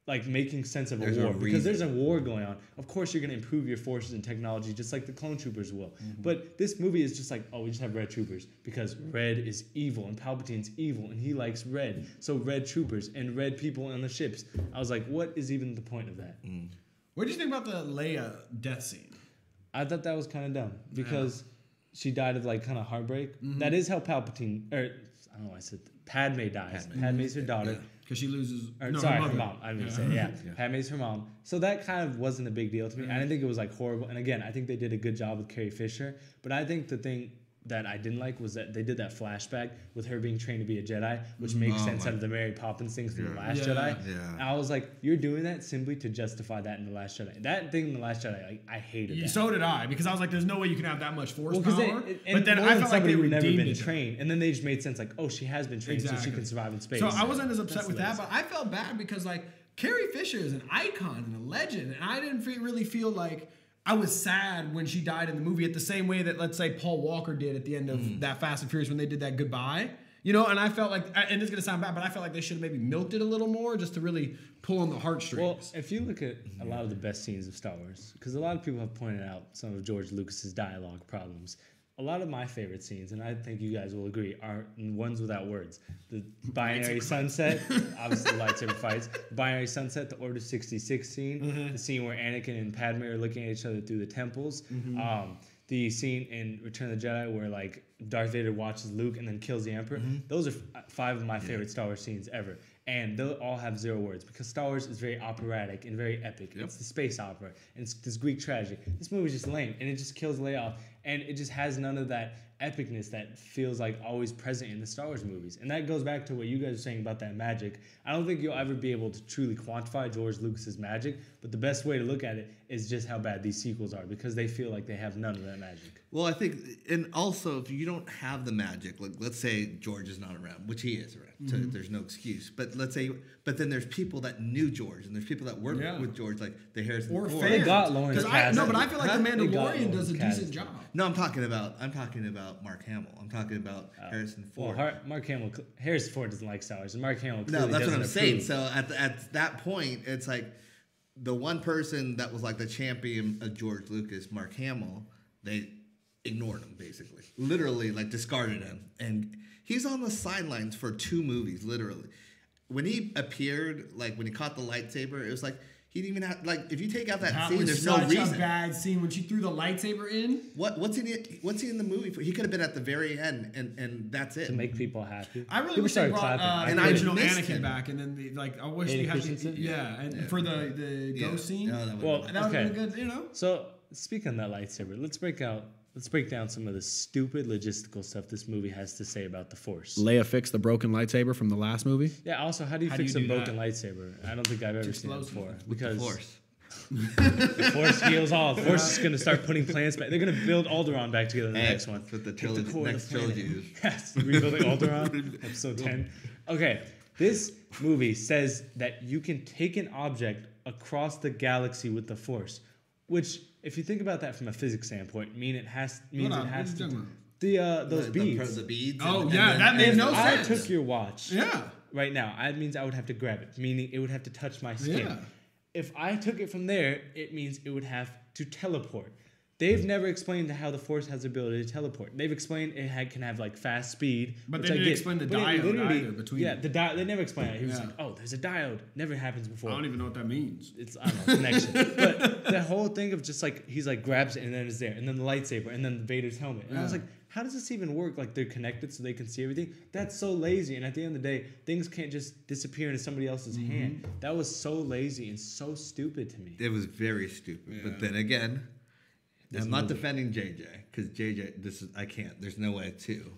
Speaker 1: Like making sense of a
Speaker 3: There's a
Speaker 1: war because there's a war going on. Of course, you're gonna improve your forces and technology, just like the clone troopers will.
Speaker 3: Mm-hmm.
Speaker 1: But this movie is just like, oh, we just have red troopers because red is evil and Palpatine's evil and he likes red. So red troopers and red people on the ships. I was like, what is even the point of that?
Speaker 3: Mm.
Speaker 2: What do you think about the Leia death scene?
Speaker 1: I thought that was kind of dumb because she died of like kind of heartbreak.
Speaker 3: Mm-hmm.
Speaker 1: That is how Palpatine, or I don't know, why I said Padme dies.
Speaker 3: Padme.
Speaker 1: Padme's her daughter.
Speaker 3: Yeah.
Speaker 2: Because she loses.
Speaker 1: Or,
Speaker 2: no,
Speaker 1: sorry, her,
Speaker 2: mother.
Speaker 1: mom. I mean,
Speaker 2: Yeah.
Speaker 1: say yeah. Padme's her mom. So that kind of wasn't a big deal to me. I didn't think it was like horrible. And again, I think they did a good job with Carrie Fisher. But I think the thing that I didn't like was that they did that flashback with her being trained to be a Jedi, which makes
Speaker 3: Oh
Speaker 1: sense out of the Mary Poppins things from the Last
Speaker 2: Yeah.
Speaker 1: Jedi.
Speaker 3: Yeah.
Speaker 1: And I was like, you're doing that simply to justify that in the Last Jedi. That thing in the Last Jedi, like, I hated
Speaker 2: Yeah. So did I, because I was like, "There's no way you can have that much force
Speaker 1: Well,
Speaker 2: power."
Speaker 1: they,
Speaker 2: but then I felt like they
Speaker 1: who never
Speaker 2: redeemed
Speaker 1: been
Speaker 2: it.
Speaker 1: trained, and then they just made sense like, oh, she has been trained, so she can survive in space.
Speaker 2: So I wasn't as upset
Speaker 1: That's
Speaker 2: with that, but I felt bad because like Carrie Fisher is an icon and a legend, and I didn't really feel like I was sad when she died in the movie at the same way that let's say Paul Walker did at the end of
Speaker 1: Mm.
Speaker 2: that Fast and Furious when they did that goodbye. You know, and I felt like, and it's gonna sound bad, but I felt like they should have maybe milked it a little more just to really pull on the heartstrings.
Speaker 1: Well, if you look at a lot of the best scenes of Star Wars, because a lot of people have pointed out some of George Lucas's dialogue problems. A lot of my favorite scenes, and I think you guys will agree, are ones without words. The binary sunset, obviously the lightsaber fights, binary sunset, the Order 66 scene,
Speaker 2: Mm-hmm.
Speaker 1: the scene where Anakin and Padme are looking at each other through the temples,
Speaker 2: Mm-hmm.
Speaker 1: um, the scene in Return of the Jedi where like Darth Vader watches Luke and then kills the Emperor.
Speaker 2: Mm-hmm.
Speaker 1: Those are f- five of my favorite Star Wars scenes ever. And they'll all have zero words because Star Wars is very operatic and very epic. It's the space opera and it's this Greek tragedy. This movie is just lame and it just kills Leia off and it just has none of that epicness that feels like always present in the Star Wars movies. And that goes back to what you guys are saying about that magic. I don't think you'll ever be able to truly quantify George Lucas's magic, but the best way to look at it is just how bad these sequels are because they feel like they have none of that magic.
Speaker 3: Well, I think, and also if you don't have the magic, like let's say George is not around, which he is around, so
Speaker 2: Mm-hmm.
Speaker 3: there's no excuse. But let's say, but then there's people that knew George, and there's people that worked
Speaker 2: Yeah.
Speaker 3: with George, like the Harrison
Speaker 2: or fans.
Speaker 1: got Lawrence
Speaker 2: I, no, but I feel like the
Speaker 1: They
Speaker 2: Mandalorian does a decent job.
Speaker 3: No, I'm talking about, I'm talking about Mark Hamill. I'm talking about uh, Harrison
Speaker 1: Well,
Speaker 3: Ford.
Speaker 1: Har- Mark Hamill, Harrison Ford doesn't like Star Wars, and Mark Hamill
Speaker 3: No, that's what I'm
Speaker 1: doesn't
Speaker 3: saying. So at the, at that point, it's like the one person that was like the champion of George Lucas, Mark Hamill, they ignored him basically, literally like discarded him, and he's on the sidelines for two movies, literally. When he appeared, like when he caught the lightsaber, it was like he didn't even have like if you take out that,
Speaker 2: That
Speaker 3: scene,
Speaker 2: was
Speaker 3: there's
Speaker 2: such
Speaker 3: no
Speaker 2: a
Speaker 3: reason.
Speaker 2: bad scene when she threw the lightsaber in.
Speaker 3: What what's in it? What's he in the movie for? He could have been at the very end, and and that's it.
Speaker 1: to make people happy.
Speaker 2: I really
Speaker 1: people
Speaker 2: wish they
Speaker 1: started
Speaker 2: brought
Speaker 1: clapping.
Speaker 2: uh,
Speaker 3: And
Speaker 2: the
Speaker 3: I
Speaker 2: original
Speaker 3: missed
Speaker 2: Anakin
Speaker 3: him.
Speaker 2: back, and then the, like I wish
Speaker 1: Hayden
Speaker 2: we had
Speaker 1: Christensen?
Speaker 2: yeah, and for the the
Speaker 3: Yeah.
Speaker 2: ghost scene.
Speaker 3: No, that
Speaker 1: Well,
Speaker 3: been-
Speaker 2: that would have
Speaker 1: Okay.
Speaker 2: been good, you know.
Speaker 1: So speaking of that lightsaber, let's break out. Let's break down some of the stupid logistical stuff this movie has to say about the Force.
Speaker 4: Leia fixed the broken lightsaber from the last movie.
Speaker 1: Yeah. Also, how do you
Speaker 2: How do
Speaker 1: fix
Speaker 2: you
Speaker 1: a
Speaker 2: do
Speaker 1: broken
Speaker 2: that?
Speaker 1: lightsaber? I don't think I've ever seen it
Speaker 2: explosive.
Speaker 1: before
Speaker 3: with the
Speaker 1: because
Speaker 3: force.
Speaker 1: the Force heals all. The Force is going to start putting plants back. They're going to build Alderaan back together in the
Speaker 3: Hey,
Speaker 1: next one.
Speaker 3: that's what the
Speaker 1: Take
Speaker 3: trilogy-
Speaker 1: core of
Speaker 3: next
Speaker 1: planet.
Speaker 3: trilogy is.
Speaker 1: Yes, rebuilding Alderaan, episode ten. Okay, this movie says that you can take an object across the galaxy with the Force, which, if you think about that from a physics standpoint, mean it has means
Speaker 2: on,
Speaker 1: it has to.
Speaker 2: you talking?
Speaker 1: The uh, those
Speaker 3: the,
Speaker 1: beads.
Speaker 3: The, the beads.
Speaker 2: Oh,
Speaker 3: and-
Speaker 2: yeah,
Speaker 3: and
Speaker 2: that
Speaker 3: then-
Speaker 2: made
Speaker 3: and-
Speaker 2: no
Speaker 1: I
Speaker 2: sense.
Speaker 1: took your watch.
Speaker 2: Yeah.
Speaker 1: Right now, that means I would have to grab it, meaning it would have to touch my skin.
Speaker 2: Yeah.
Speaker 1: If I took it from there, it means it would have to teleport. They've never explained how the Force has the ability to teleport. They've explained it had, can have like fast speed,
Speaker 2: But they
Speaker 1: I
Speaker 2: didn't
Speaker 1: get.
Speaker 2: explain the
Speaker 1: But it
Speaker 2: dyad
Speaker 1: literally-
Speaker 2: either between
Speaker 1: Yeah, the dyad. They never explained it. He was
Speaker 2: Yeah.
Speaker 1: like, "Oh, there's a dyad. Never happens before."
Speaker 2: I don't even know what that means.
Speaker 1: it's I don't know connection. but the whole thing of just like he's like grabs it and then it's there, and then the lightsaber, and then Vader's helmet, and I was like, how does this even work? Like they're connected so they can see everything. That's so lazy. And at the end of the day, things can't just disappear into somebody else's
Speaker 2: Mm-hmm.
Speaker 1: hand. That was so lazy and so stupid to me.
Speaker 3: It was very stupid.
Speaker 2: Yeah.
Speaker 3: But then again,
Speaker 1: This
Speaker 3: I'm not defending JJ because JJ, this is I can't. There's no way to.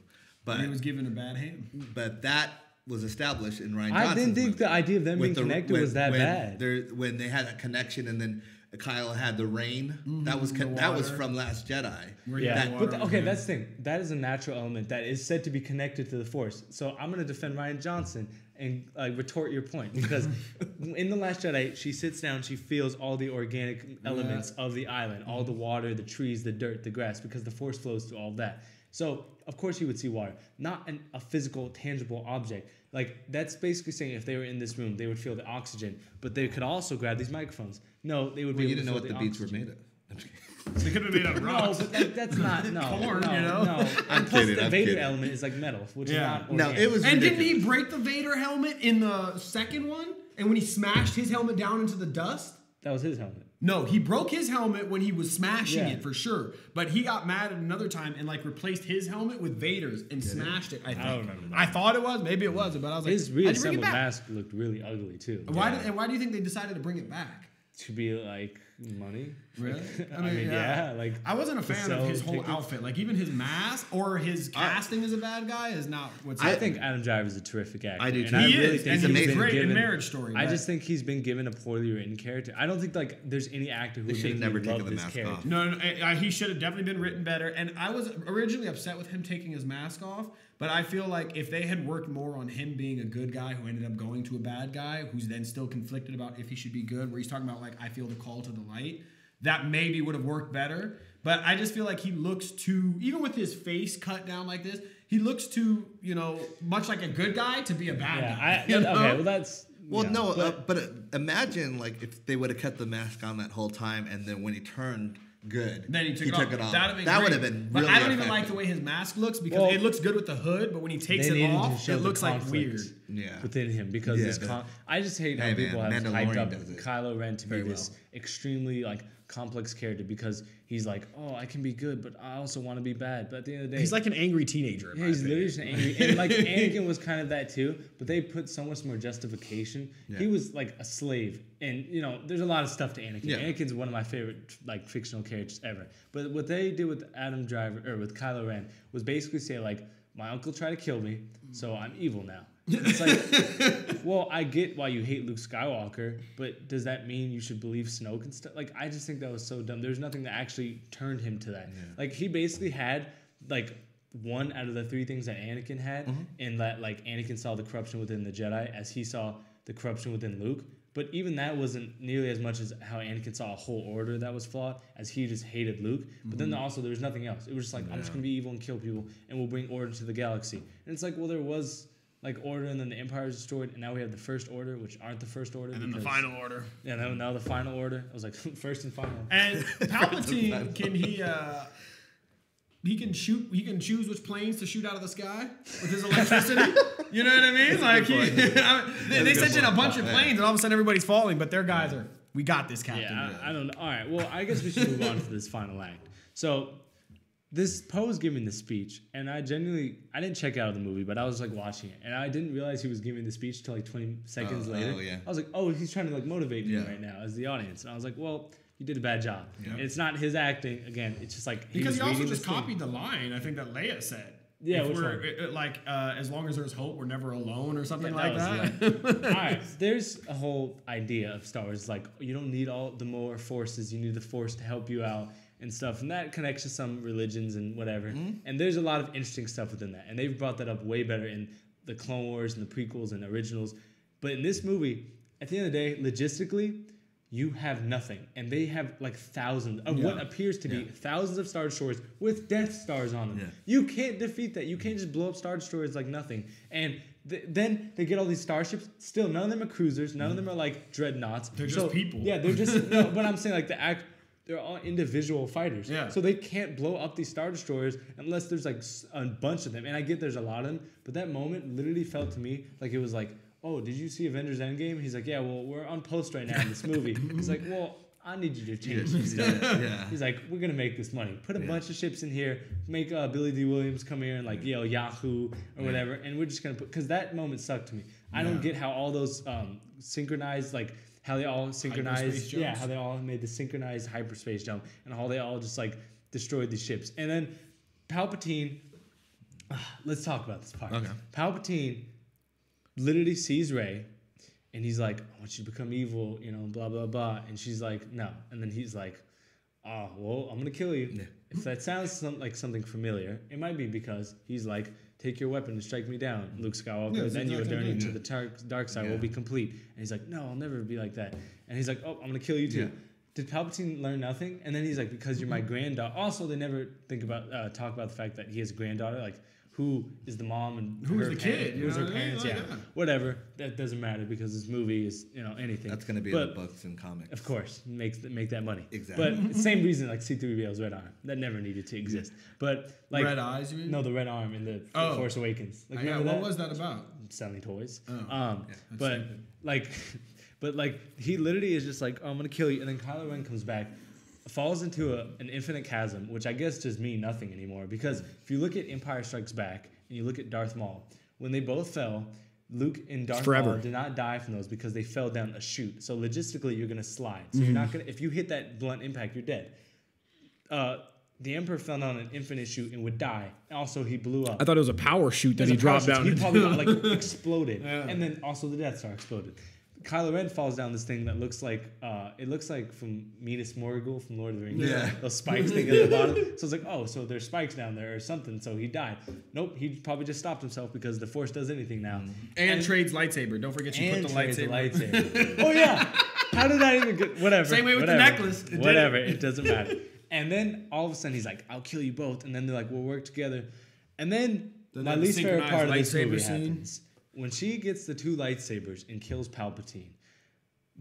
Speaker 3: But
Speaker 2: he was given a bad hand.
Speaker 3: but that was established in Rian.
Speaker 1: Johnson.
Speaker 3: I
Speaker 1: didn't think
Speaker 3: movie.
Speaker 1: the idea of them being
Speaker 3: the-
Speaker 1: connected
Speaker 3: when-
Speaker 1: was that
Speaker 3: when
Speaker 1: bad.
Speaker 3: There, when they had a connection, and then Kyle had the rain.
Speaker 1: Mm-hmm.
Speaker 3: that was con- that was from Last Jedi.
Speaker 1: Yeah,
Speaker 3: That-
Speaker 1: but the- okay, that's the thing. That is a natural element that is said to be connected to the Force. So I'm gonna defend Rian Johnson and like retort your point because in the Last Jedi, she sits down, she feels all the organic elements of the island, all the mm-hmm. water, the trees, the dirt, the grass, because the Force flows through all that. So of course you would see water, not an, a physical, tangible object. Like that's basically saying if they were in this room, they would feel the oxygen, but they could also grab these microphones. No, they would
Speaker 3: Well,
Speaker 1: be.
Speaker 3: you didn't know what
Speaker 1: feel
Speaker 3: the beats were made of. I'm just kidding.
Speaker 2: They could have been made out of
Speaker 1: No,
Speaker 2: rocks.
Speaker 1: but that, that's not no.
Speaker 2: Corn,
Speaker 1: no,
Speaker 2: you know?
Speaker 1: No.
Speaker 3: I'm
Speaker 1: And plus,
Speaker 3: kidding,
Speaker 1: the
Speaker 3: I'm
Speaker 1: Vader
Speaker 3: kidding.
Speaker 1: element is like metal, which
Speaker 2: Yeah.
Speaker 1: is not.
Speaker 3: No,
Speaker 1: organic.
Speaker 3: it was.
Speaker 2: And didn't
Speaker 3: ridiculous.
Speaker 2: he break the Vader helmet in the second one? And when he smashed his helmet down into the dust?
Speaker 1: That was his helmet.
Speaker 2: No, he broke his helmet when he was smashing
Speaker 1: Yeah.
Speaker 2: it for sure. But he got mad at another time and like replaced his helmet with Vader's and smashed it. I think.
Speaker 1: don't remember that.
Speaker 2: I thought it was. Maybe it wasn't. But I was like,
Speaker 1: His
Speaker 2: "Why'd you bring it
Speaker 1: reassembled
Speaker 2: back?"
Speaker 1: mask looked really ugly too.
Speaker 2: Why did, and why do you think they decided to bring it back?
Speaker 1: To be like money.
Speaker 2: Really?
Speaker 1: I mean, yeah. like
Speaker 2: I wasn't a fan of his whole
Speaker 1: tickets.
Speaker 2: outfit. Like even his mask or his casting as a bad guy is not what's.
Speaker 1: I think Adam Driver is a terrific actor.
Speaker 3: I do
Speaker 1: and
Speaker 3: too.
Speaker 1: I
Speaker 2: He
Speaker 1: really
Speaker 2: is,
Speaker 1: think
Speaker 2: and
Speaker 1: he's
Speaker 2: he's
Speaker 1: been
Speaker 2: great in Marriage Story,
Speaker 1: I just think he's been given a poorly written character. I don't think like there's any actor who
Speaker 3: They
Speaker 1: would
Speaker 3: should've
Speaker 1: make
Speaker 3: never
Speaker 1: me
Speaker 3: taken
Speaker 1: love
Speaker 3: the
Speaker 1: this
Speaker 3: mask
Speaker 1: character.
Speaker 3: off.
Speaker 2: No, no, uh, he should have definitely been written better. And I was originally upset with him taking his mask off, but I feel like if they had worked more on him being a good guy who ended up going to a bad guy, who's then still conflicted about if he should be good, where he's talking about like I feel the call to the light, that maybe would have worked better. But I just feel like he looks too, even with his face cut down like this, he looks too, you know, much like a good guy to be a bad
Speaker 1: Yeah,
Speaker 2: guy.
Speaker 1: I,
Speaker 2: you
Speaker 1: okay, well that's
Speaker 3: Well,
Speaker 1: yeah,
Speaker 3: no,
Speaker 1: but-
Speaker 3: uh, but uh, imagine like if they would have kept the mask on that whole time, and then when he turned good,
Speaker 2: Then he took, it, off.
Speaker 3: it off.
Speaker 2: That'd have been
Speaker 3: that would have been.
Speaker 2: But I don't even like the way his mask looks because
Speaker 1: Well,
Speaker 2: it looks good with the hood, but when he takes it off, it looks like weird.
Speaker 3: Yeah.
Speaker 1: within him because
Speaker 3: Yeah,
Speaker 1: this con- I just hate
Speaker 3: Hey,
Speaker 1: how people
Speaker 3: man,
Speaker 1: have
Speaker 3: Mandalorian
Speaker 1: hyped up
Speaker 3: does it
Speaker 1: Kylo Ren to be
Speaker 3: very
Speaker 1: this extremely like complex character because he's like, oh, I can be good, but I also want to be bad. But at the end of the day,
Speaker 4: He's like an angry teenager.
Speaker 1: yeah, he's
Speaker 4: opinion.
Speaker 1: literally just angry. And like Anakin was kind of that too, but they put so much more justification. He was like a slave, and you know, there's a lot of stuff to Anakin.
Speaker 3: Yeah.
Speaker 1: Anakin's one of my favorite like fictional characters ever. But what they did with Adam Driver or with Kylo Ren was basically say like, my uncle tried to kill me, mm. so I'm evil now. It's like, well, I get why you hate Luke Skywalker, but does that mean you should believe Snoke and stuff? Like, I just think that was so dumb. There's nothing that actually turned him to that. Like, he basically had like one out of the three things that Anakin had,
Speaker 3: Mm-hmm.
Speaker 1: and that like Anakin saw the corruption within the Jedi as he saw the corruption within Luke. But even that wasn't nearly as much as how Anakin saw a whole order that was flawed, as he just hated Luke. But then
Speaker 3: Mm-hmm.
Speaker 1: also there was nothing else. It was just like I'm just gonna be evil and kill people, and we'll bring order to the galaxy. And it's like, well, there was like order, and then the empire is destroyed, and now we have the first order, which aren't the first order.
Speaker 2: And then the
Speaker 1: because-
Speaker 2: final order.
Speaker 1: Yeah, now, now the final order. I was like first and final.
Speaker 2: And Palpatine, can he? uh he can shoot. He can choose which planes to shoot out of the sky with his electricity. you know what I mean? Like he, I mean, they, they sent in a bunch of
Speaker 3: Yeah.
Speaker 2: planes, and all of a sudden everybody's falling. But their guys are. We got this, Captain.
Speaker 1: Yeah, I, I don't know. All right, well, I guess we should move on to this final act. So, this Poe's giving the speech, and I genuinely, I didn't check out of the movie, but I was like watching it, and I didn't realize he was giving the speech till like 20 seconds
Speaker 3: Oh,
Speaker 1: later.
Speaker 3: oh, yeah.
Speaker 1: I was like, oh, he's trying to like motivate me
Speaker 3: Yeah.
Speaker 1: right now as the audience, and I was like, well, you did a bad job.
Speaker 3: Yeah.
Speaker 1: And it's not his acting again. It's just like he
Speaker 2: Because
Speaker 1: was
Speaker 2: he also
Speaker 1: reading
Speaker 2: just
Speaker 1: this thing.
Speaker 2: copied the line. I think that Leia said.
Speaker 1: Yeah,
Speaker 2: If
Speaker 1: which
Speaker 2: we're
Speaker 1: one?
Speaker 2: it- it, like, uh, as long as there's hope, we're never alone, or something
Speaker 1: Yeah,
Speaker 2: like
Speaker 1: that
Speaker 2: that.
Speaker 1: All right, there's a whole idea of Star Wars like you don't need all the more forces, you need the Force to help you out and stuff, and that connects to some religions and whatever. Mm-hmm. And there's a lot of interesting stuff within that, and they've brought that up way better in the Clone Wars and the prequels and originals. But in this movie, at the end of the day, logistically. You have nothing, and they have like thousands of what appears to be thousands of Star Destroyers with Death Stars on them.
Speaker 3: Yeah.
Speaker 1: You can't defeat that. You can't just blow up Star Destroyers like nothing. And th- then they get all these starships. Still, none of them are cruisers. None of mm-hmm. them are like dreadnoughts.
Speaker 2: They're just people.
Speaker 1: Yeah, they're just. no, but I'm saying like the act. They're all individual fighters.
Speaker 2: Yeah.
Speaker 1: So they can't blow up these star destroyers unless there's like a bunch of them. And I get there's a lot of them, but that moment literally felt to me like it was like, oh, did you see Avengers Endgame? He's like, yeah, well, we're on post right now in this movie. He's like, well, I need you to change some stuff.
Speaker 3: yeah.
Speaker 1: He's like, we're gonna make this money. Put a
Speaker 3: Yeah.
Speaker 1: bunch of ships in here. Make uh, Billy Dee Williams come here and like yell Yahoo or whatever, and we're just gonna put because that moment sucked to me. I don't get how all those um, synchronized like how they all synchronized. Yeah, how they all made the synchronized hyperspace jump and how they all just like destroyed these ships. And then Palpatine. let's talk about this part.
Speaker 3: Okay.
Speaker 1: Palpatine literally sees Rey and he's like, I want you to become evil, you know, blah, blah, blah. And she's like, no. And then he's like, oh, well, I'm going to kill you.
Speaker 3: Yeah.
Speaker 1: If that sounds some, like something familiar, it might be because he's like, take your weapon and strike me down, Luke Skywalker.
Speaker 2: Yeah,
Speaker 1: then your journey to the tar- dark side
Speaker 3: Yeah.
Speaker 1: will be complete. And he's like, no, I'll never be like that. And he's like, oh, I'm going to kill you too.
Speaker 3: Yeah.
Speaker 1: Did Palpatine learn nothing? And then he's like, because you're my granddaughter. Also, they never think about uh, talk about the fact that he has a granddaughter. Like, who is the mom and
Speaker 2: Who's
Speaker 1: her
Speaker 2: the
Speaker 1: parent-
Speaker 2: kid, you
Speaker 1: Who's her
Speaker 2: what I mean?
Speaker 1: parents? Yeah.
Speaker 2: yeah.
Speaker 1: whatever. That doesn't matter because this movie is you know anything.
Speaker 3: That's gonna be
Speaker 1: but,
Speaker 3: in the books and comics.
Speaker 1: Of course, makes make that money.
Speaker 3: Exactly.
Speaker 1: But same reason like C-3PO's red arm that never needed to exist. But like
Speaker 2: Red eyes, you mean?
Speaker 1: no, the red arm in the
Speaker 2: Oh.
Speaker 1: Force Awakens. Like
Speaker 2: yeah, what
Speaker 1: that?
Speaker 2: was that about?
Speaker 1: selling toys.
Speaker 2: Oh,
Speaker 1: um,
Speaker 2: yeah,
Speaker 1: but
Speaker 2: same thing.
Speaker 1: like, but like he literally is just like, oh, I'm gonna kill you, and then Kylo Ren comes back, falls into a, an infinite chasm, which I guess just mean nothing anymore. Because if you look at Empire Strikes Back and you look at Darth Maul, when they both fell. Luke and Darth
Speaker 4: forever.
Speaker 1: Maul did not die from those because they fell down a chute. So logistically, you're gonna slide. So you're
Speaker 2: Mm-hmm.
Speaker 1: not gonna. If you hit that blunt impact, you're dead. Uh, the Emperor fell down an infinite chute and would die. Also, he blew up.
Speaker 4: I thought it was a power chute that he dropped
Speaker 1: process.
Speaker 4: down.
Speaker 1: He probably got, like exploded,
Speaker 2: Yeah.
Speaker 1: and then also the Death Star exploded. Kylo Ren falls down this thing that looks like uh, it looks like from Minas Morgul from Lord of the Rings.
Speaker 3: Yeah.
Speaker 1: those spikes thing at the bottom. So it's like, oh, so there's spikes down there or something. So he died. Nope, he probably just stopped himself because the Force does anything now.
Speaker 2: And, trades lightsaber. Don't forget you
Speaker 1: and
Speaker 2: put the lightsaber.
Speaker 1: lightsaber. oh yeah, how did that even get? Whatever.
Speaker 2: Same way with the necklace. It
Speaker 1: Whatever.
Speaker 2: it.
Speaker 1: It doesn't matter. And then all of a sudden he's like, "I'll kill you both," and then they're like, "We'll work together." And then
Speaker 2: The-
Speaker 1: my least favorite part of this movie
Speaker 2: scene.
Speaker 1: happens when she gets the two lightsabers and kills Palpatine.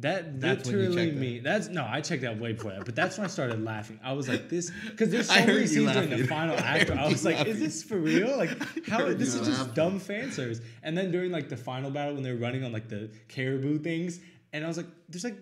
Speaker 1: That
Speaker 3: That's
Speaker 1: literally
Speaker 3: that.
Speaker 1: me. That's no, I checked that way before that, but that's when I started laughing. I was like, this because there's so many scenes during the final act. where I was like, is this for real? Like, how this is just
Speaker 3: laughing.
Speaker 1: dumb fan service. And then during like the final battle when they're running on like the caribou things, and I was like, there's like.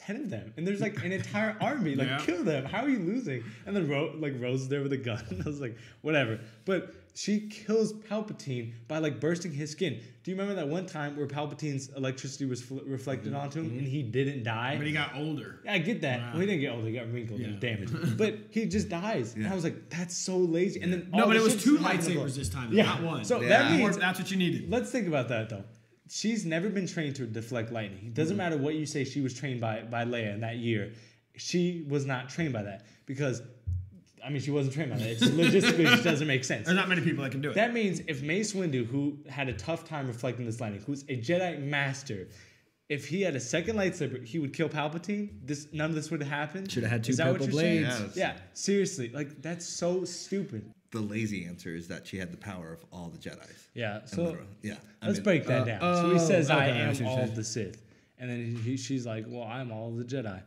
Speaker 1: 10 of them and there's like an entire army like
Speaker 2: Yeah.
Speaker 1: kill them how are you losing and then Ro- like rose is there with a gun i was like whatever but she kills palpatine by like bursting his skin do you remember that one time where palpatine's electricity was fl- reflected mm-hmm. onto him and mm-hmm. he didn't die
Speaker 2: But he got older.
Speaker 1: yeah, I get that.
Speaker 2: Wow.
Speaker 1: Well, he didn't get older; he got wrinkled and damaged. but he just dies, and I was like, "That's so lazy." And then
Speaker 2: No, but
Speaker 1: the
Speaker 2: it was
Speaker 1: ships
Speaker 2: two
Speaker 1: happen
Speaker 2: lightsabers this time, though,
Speaker 1: Yeah.
Speaker 2: not one.
Speaker 1: So
Speaker 3: Yeah.
Speaker 1: that means
Speaker 2: that's what you needed.
Speaker 1: let's think about that though. She's never been trained to deflect lightning. It doesn't mm-hmm. matter what you say. She was trained by by Leia in that year. She was not trained by that because, I mean, she wasn't trained by that. It's logistically it just doesn't make sense.
Speaker 2: There's not many people that can do it.
Speaker 1: That means if Mace Windu, who had a tough time reflecting this lightning, who's a Jedi master, if he had a second lightsaber, he would kill Palpatine. This none of this would have happened.
Speaker 4: Should have had two
Speaker 1: Is that what
Speaker 4: purple
Speaker 1: you're
Speaker 4: blades.
Speaker 3: Yeah,
Speaker 1: Yeah, seriously, like that's so stupid.
Speaker 3: The lazy answer is that she had the power of all the Jedi's.
Speaker 1: Yeah.
Speaker 3: And
Speaker 1: So
Speaker 3: literal- yeah. I
Speaker 1: let's
Speaker 3: mean,
Speaker 1: break that
Speaker 4: uh,
Speaker 1: down. so he
Speaker 4: oh,
Speaker 1: says, "I
Speaker 4: okay, I
Speaker 1: am all
Speaker 4: you're
Speaker 1: the Sith," and then he, she's like, "Well, I'm all the Jedi."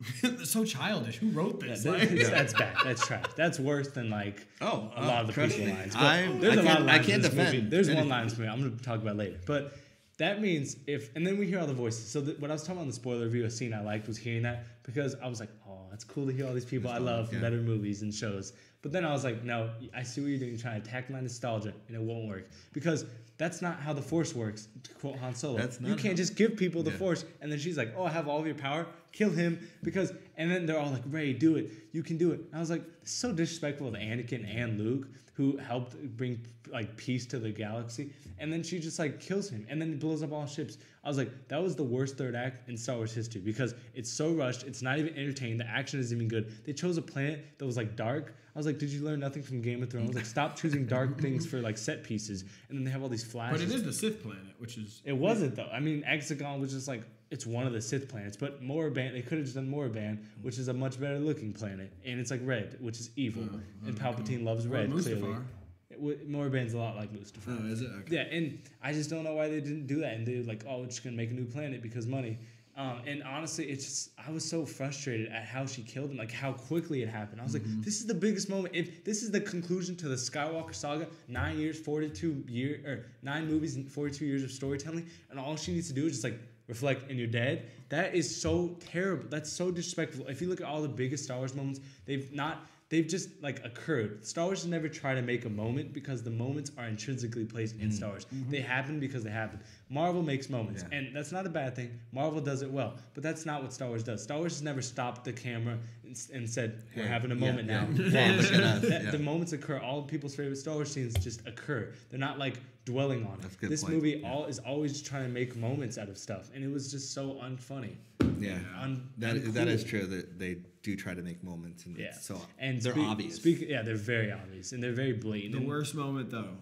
Speaker 2: so childish. Who wrote this?
Speaker 1: that-
Speaker 2: Like-
Speaker 1: That's bad. That's trash. That's worse than like
Speaker 3: Oh,
Speaker 1: a lot of the
Speaker 3: trust
Speaker 1: people
Speaker 3: me.
Speaker 1: lines. But
Speaker 3: I'm-
Speaker 1: there's
Speaker 3: I
Speaker 1: a lot
Speaker 3: can't-
Speaker 1: of
Speaker 3: I can't
Speaker 1: in this movie.
Speaker 3: defend
Speaker 1: There's one
Speaker 3: anything.
Speaker 1: line in this movie I'm going to talk about later. But that means if, and then we hear all the voices. So the, when I was talking about in the spoiler review, a scene I liked was hearing that because I was like, oh, it's cool to hear all these people I love from
Speaker 3: yeah.
Speaker 1: better movies and shows. But then I was like, no, I see what you're doing. You're trying to attack my nostalgia, and it won't work because that's not how the Force works. To quote Han Solo,
Speaker 3: That's
Speaker 1: you can't
Speaker 3: how-
Speaker 1: just give people the
Speaker 3: Yeah.
Speaker 1: Force, and then she's like, oh, I have all of your power. Kill him because, and then they're all like, Rey, do it. You can do it. And I was like, so disrespectful to Anakin and Luke, who helped bring like peace to the galaxy. And then she just like kills him, and then blows up all ships. I was like, that was the worst third act in Star Wars history because it's so rushed. It's not even entertaining. The action isn't even good. They chose a planet that was like dark. I was like, did you learn nothing from Game of Thrones? Like, stop choosing dark things for like set pieces, and then they have all these flashes.
Speaker 2: but it is the Sith planet, which is
Speaker 1: It wasn't though. I mean, Exegol was just like it's one of the Sith planets, but Moraband they could have just done Moraband, which is a much better looking planet, and it's like red, which is evil, mm, mm, and Palpatine mm. loves
Speaker 2: Or
Speaker 1: red. Clearly,
Speaker 2: Mustafar.
Speaker 1: it, w- Moraband's a lot like Mustafar.
Speaker 2: Oh, is it? Okay.
Speaker 1: Yeah, and I just don't know why they didn't do that, and they're like, oh, we're just gonna make a new planet because money. Um, and honestly, it's just I was so frustrated at how she killed him, like how quickly it happened. I was like, mm-hmm. this is the biggest moment. If this is the conclusion to the Skywalker saga, nine years, forty-two year or nine movies and forty-two years of storytelling, and all she needs to do is just like reflect, and you're dead. That is so terrible. That's so disrespectful. If you look at all the biggest Star Wars moments, they've not. They've just like occurred. Star Wars has never tried to make a moment because the moments are intrinsically placed in mm-hmm. Star Wars. Mm-hmm. They happen because they happen. Marvel makes moments,
Speaker 3: Yeah.
Speaker 1: and that's not a bad thing. Marvel does it well, but that's not what Star Wars does. Star Wars has never stopped the camera and, and said, "We're having a moment
Speaker 3: yeah.
Speaker 1: now." That-. The moments occur. All people's favorite Star Wars scenes just occur. They're not like dwelling on
Speaker 3: That's
Speaker 1: it. This
Speaker 3: point,
Speaker 1: movie all is always trying to make moments out of stuff, and it was just so unfunny.
Speaker 3: Yeah.
Speaker 1: Un-
Speaker 3: That is, that is true. That they do try to make moments, and
Speaker 1: Yeah.
Speaker 3: so
Speaker 1: and
Speaker 3: they're
Speaker 1: speak-
Speaker 3: obvious.
Speaker 1: Speak, yeah, they're very obvious, and they're very blatant.
Speaker 2: The worst moment, though,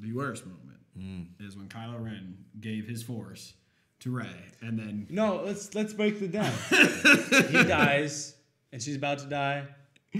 Speaker 2: the worst moment
Speaker 3: Mm.
Speaker 2: is when Kylo Ren gave his Force to Rey, and then
Speaker 1: No, let's let's break it down. he dies, and she's about to die, uh,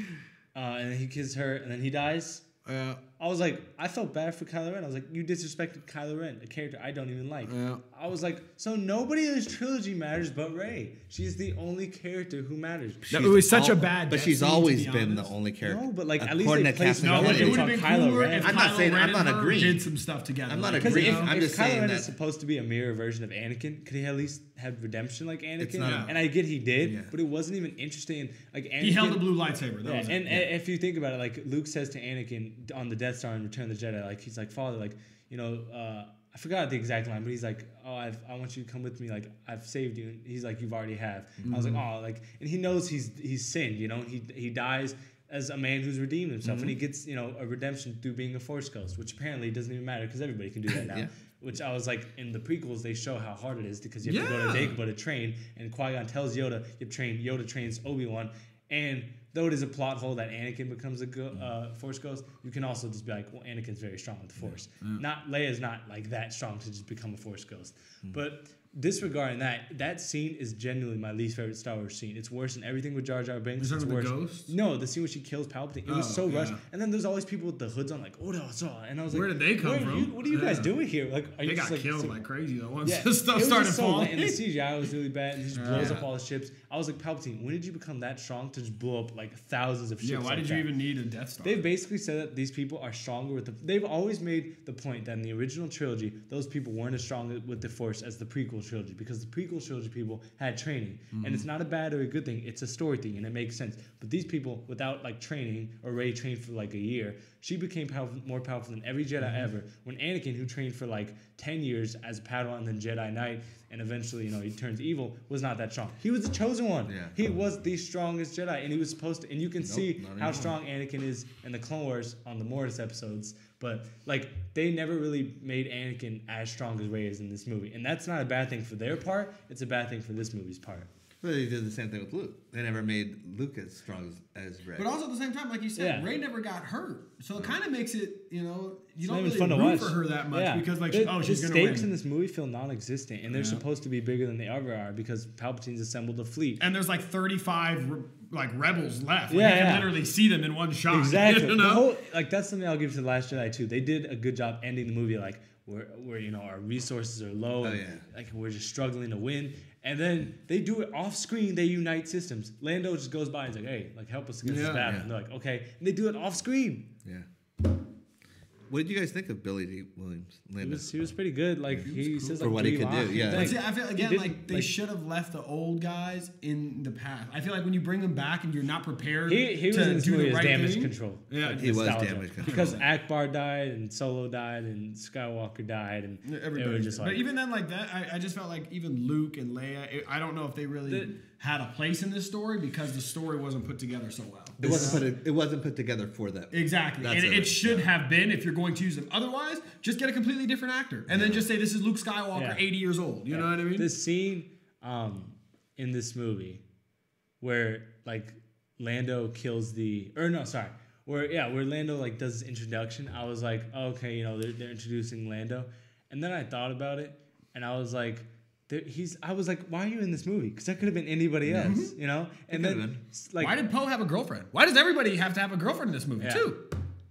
Speaker 1: and then he kisses her, and then he dies.
Speaker 4: Yeah.
Speaker 1: I was like, I felt bad for Kylo Ren. I was like, you disrespected Kylo Ren, a character I don't even like.
Speaker 4: Yeah.
Speaker 1: I was like, so nobody in this trilogy matters but Rey. She's the only character who matters.
Speaker 2: No,
Speaker 3: She's
Speaker 2: it was such a bad
Speaker 3: But she's always
Speaker 2: be
Speaker 3: been the only character.
Speaker 1: No, but, like, at least
Speaker 3: According
Speaker 1: they placed
Speaker 2: No,
Speaker 1: Kennedy.
Speaker 2: it would have been
Speaker 1: Kylo
Speaker 2: cooler
Speaker 1: Ren.
Speaker 2: if
Speaker 3: I'm not
Speaker 2: Kylo
Speaker 3: saying-
Speaker 2: Ren
Speaker 3: I'm not agreeing.
Speaker 2: did some stuff together.
Speaker 3: I'm not
Speaker 2: like,
Speaker 3: agreeing.
Speaker 1: if,
Speaker 2: you know?
Speaker 3: I'm
Speaker 1: if
Speaker 3: just
Speaker 1: Kylo
Speaker 3: saying
Speaker 1: Ren
Speaker 3: that-
Speaker 1: is supposed to be a mirror version of Anakin, could he at least have redemption like Anakin?
Speaker 3: not
Speaker 1: and I get he did,
Speaker 3: Yeah.
Speaker 1: but it wasn't even interesting. Like Anakin,
Speaker 2: he held a blue lightsaber. That
Speaker 1: Yeah,
Speaker 2: was it.
Speaker 1: and if you think about it, like Luke says to Anakin on the Death Star in Return of the Jedi, like he's like, Father, like you know, uh, I forgot the exact line, but he's like, Oh, I've, I want you to come with me, like I've saved you. And he's like, You've already have. I was like, Oh, like, and he knows he's he's sinned, you know, he he dies as a man who's redeemed himself, and he mm-hmm. gets you know a redemption through being a Force ghost, which apparently doesn't even matter because everybody can do that now.
Speaker 3: Yeah.
Speaker 1: Which I was like, in the prequels, they show how hard it is because you have to go to
Speaker 2: Yeah.
Speaker 1: Dagobah to train, and Qui Gon tells Yoda, "You train." Yoda trains Obi Wan, and though it is a plot hole that Anakin becomes a go- uh, Force ghost, you can also just be like, "Well, Anakin's very strong with the Force." Not Leia's not like that strong to just become a Force ghost. But disregarding that, that scene is genuinely my least favorite Star Wars scene. It's worse than everything with Jar Jar Binks.
Speaker 2: You're
Speaker 1: It's worse.
Speaker 2: the ghosts?
Speaker 1: No, the scene where she kills Palpatine. It was
Speaker 2: Oh,
Speaker 1: so rushed.
Speaker 2: yeah.
Speaker 1: And then there's always people with the hoods on, like, oh no, so and I was like,
Speaker 2: Where did they come from?"
Speaker 1: you- what are you guys
Speaker 2: Yeah.
Speaker 1: doing here? Like, are you
Speaker 2: They
Speaker 1: just
Speaker 2: got
Speaker 1: like
Speaker 2: killed
Speaker 1: so-
Speaker 2: like crazy though. Once
Speaker 1: yeah,
Speaker 2: the stuff
Speaker 1: was
Speaker 2: started
Speaker 1: so
Speaker 2: falling.
Speaker 1: and the CGI was really bad, and he just blows
Speaker 2: Yeah.
Speaker 1: up all the ships. I was like, Palpatine, when did you become that strong to just blow up like thousands of ships?
Speaker 2: yeah, why
Speaker 1: like
Speaker 2: did
Speaker 1: that?
Speaker 2: you even need a Death Star?
Speaker 1: They've basically said that these people are stronger with the. They've always made the point that in the original trilogy, those people weren't as strong with the Force as the prequel trilogy because the prequel trilogy people had training, and mm-hmm. it's not a bad or a good thing. It's a story thing, and it makes sense. But these people, without like training, or Rey trained for like a year, she became powerful, more powerful than every Jedi ever. When Anakin, who trained for like ten years as a Padawan and then Jedi Knight, and eventually you know he turns evil, was not that strong. He was the chosen one.
Speaker 3: Yeah.
Speaker 1: He was the strongest Jedi, and he was supposed to. And you can see how strong Anakin is in the Clone Wars on the Mortis episodes, but like they never really made Anakin as strong as Rey is in this movie, and that's not a bad thing for their part. It's a bad thing for this movie's part.
Speaker 3: But they did the same thing with Luke. They never made Luke as strong as, as Rey.
Speaker 2: But also at the same time, like you said,
Speaker 1: Yeah.
Speaker 2: Rey never got hurt, so it kind of makes it you know you
Speaker 1: It's
Speaker 2: don't
Speaker 1: not
Speaker 2: really
Speaker 1: even fun to
Speaker 2: root
Speaker 1: watch
Speaker 2: for her that much
Speaker 1: Yeah.
Speaker 2: because like
Speaker 1: the,
Speaker 2: oh she's
Speaker 1: the
Speaker 2: gonna
Speaker 1: stakes
Speaker 2: win.
Speaker 1: in this movie feel non-existent, and they're
Speaker 2: Yeah.
Speaker 1: supposed to be bigger than they ever are because Palpatine's assembled a fleet.
Speaker 2: and there's like 35 re- like rebels left. Like,
Speaker 1: Yeah,
Speaker 2: you can
Speaker 1: yeah.
Speaker 2: literally see them in one shot.
Speaker 1: Exactly.
Speaker 2: You
Speaker 1: The
Speaker 2: know?
Speaker 1: whole like that's something I'll give to the Last Jedi too. They did a good job ending the movie like where where you know our resources are low.
Speaker 3: Oh,
Speaker 1: and,
Speaker 3: yeah.
Speaker 1: Like we're just struggling to win. And then they do it off screen. They unite systems. Lando just goes by and is like, "Hey, like help us against
Speaker 2: Yeah.
Speaker 1: this battle."
Speaker 3: Yeah.
Speaker 1: And they're like, "Okay." And they do it off screen.
Speaker 3: yeah. What did you guys think of Billy Dee Williams?
Speaker 1: He was he was pretty good. Like he says like, For
Speaker 3: what he
Speaker 1: three
Speaker 3: could do, yeah.
Speaker 1: Like,
Speaker 2: see, I feel again like they
Speaker 1: like-
Speaker 2: should have left the old guys in the past. I feel like when you bring them back and you're not prepared
Speaker 1: He, he was
Speaker 2: to
Speaker 1: in this
Speaker 2: do the right
Speaker 1: damage
Speaker 2: thing.
Speaker 1: control.
Speaker 2: Yeah,
Speaker 1: like
Speaker 2: he
Speaker 3: was damage control.
Speaker 1: because Ackbar died and Solo died and Skywalker died and
Speaker 2: Everybody
Speaker 1: were just like
Speaker 2: but even then, like that, I, I just felt like even Luke and Leia. It, I don't know if they really
Speaker 1: The-
Speaker 2: had a place in this story because the story wasn't put together so well.
Speaker 3: It wasn't put. It wasn't put together for them.
Speaker 2: Exactly,
Speaker 3: That's
Speaker 2: and
Speaker 3: it,
Speaker 2: it, should have been if you're going to use them. Otherwise, just get a completely different actor, and then just say this is Luke Skywalker,
Speaker 1: Yeah.
Speaker 2: 80 years old. You know what I mean?
Speaker 1: This scene um, in this movie where like Lando kills the or no, sorry, where yeah, where Lando like does his introduction. I was like, oh, okay, you know, they're they're introducing Lando, and then I thought about it, and I was like. There- He's. I was like, "Why are you in this movie?" Because that could have been anybody mm-hmm. else, you know. And then,
Speaker 3: been.
Speaker 1: like,
Speaker 2: Why did Poe have a girlfriend? Why does everybody have to have a girlfriend in this movie
Speaker 1: Yeah.
Speaker 2: too?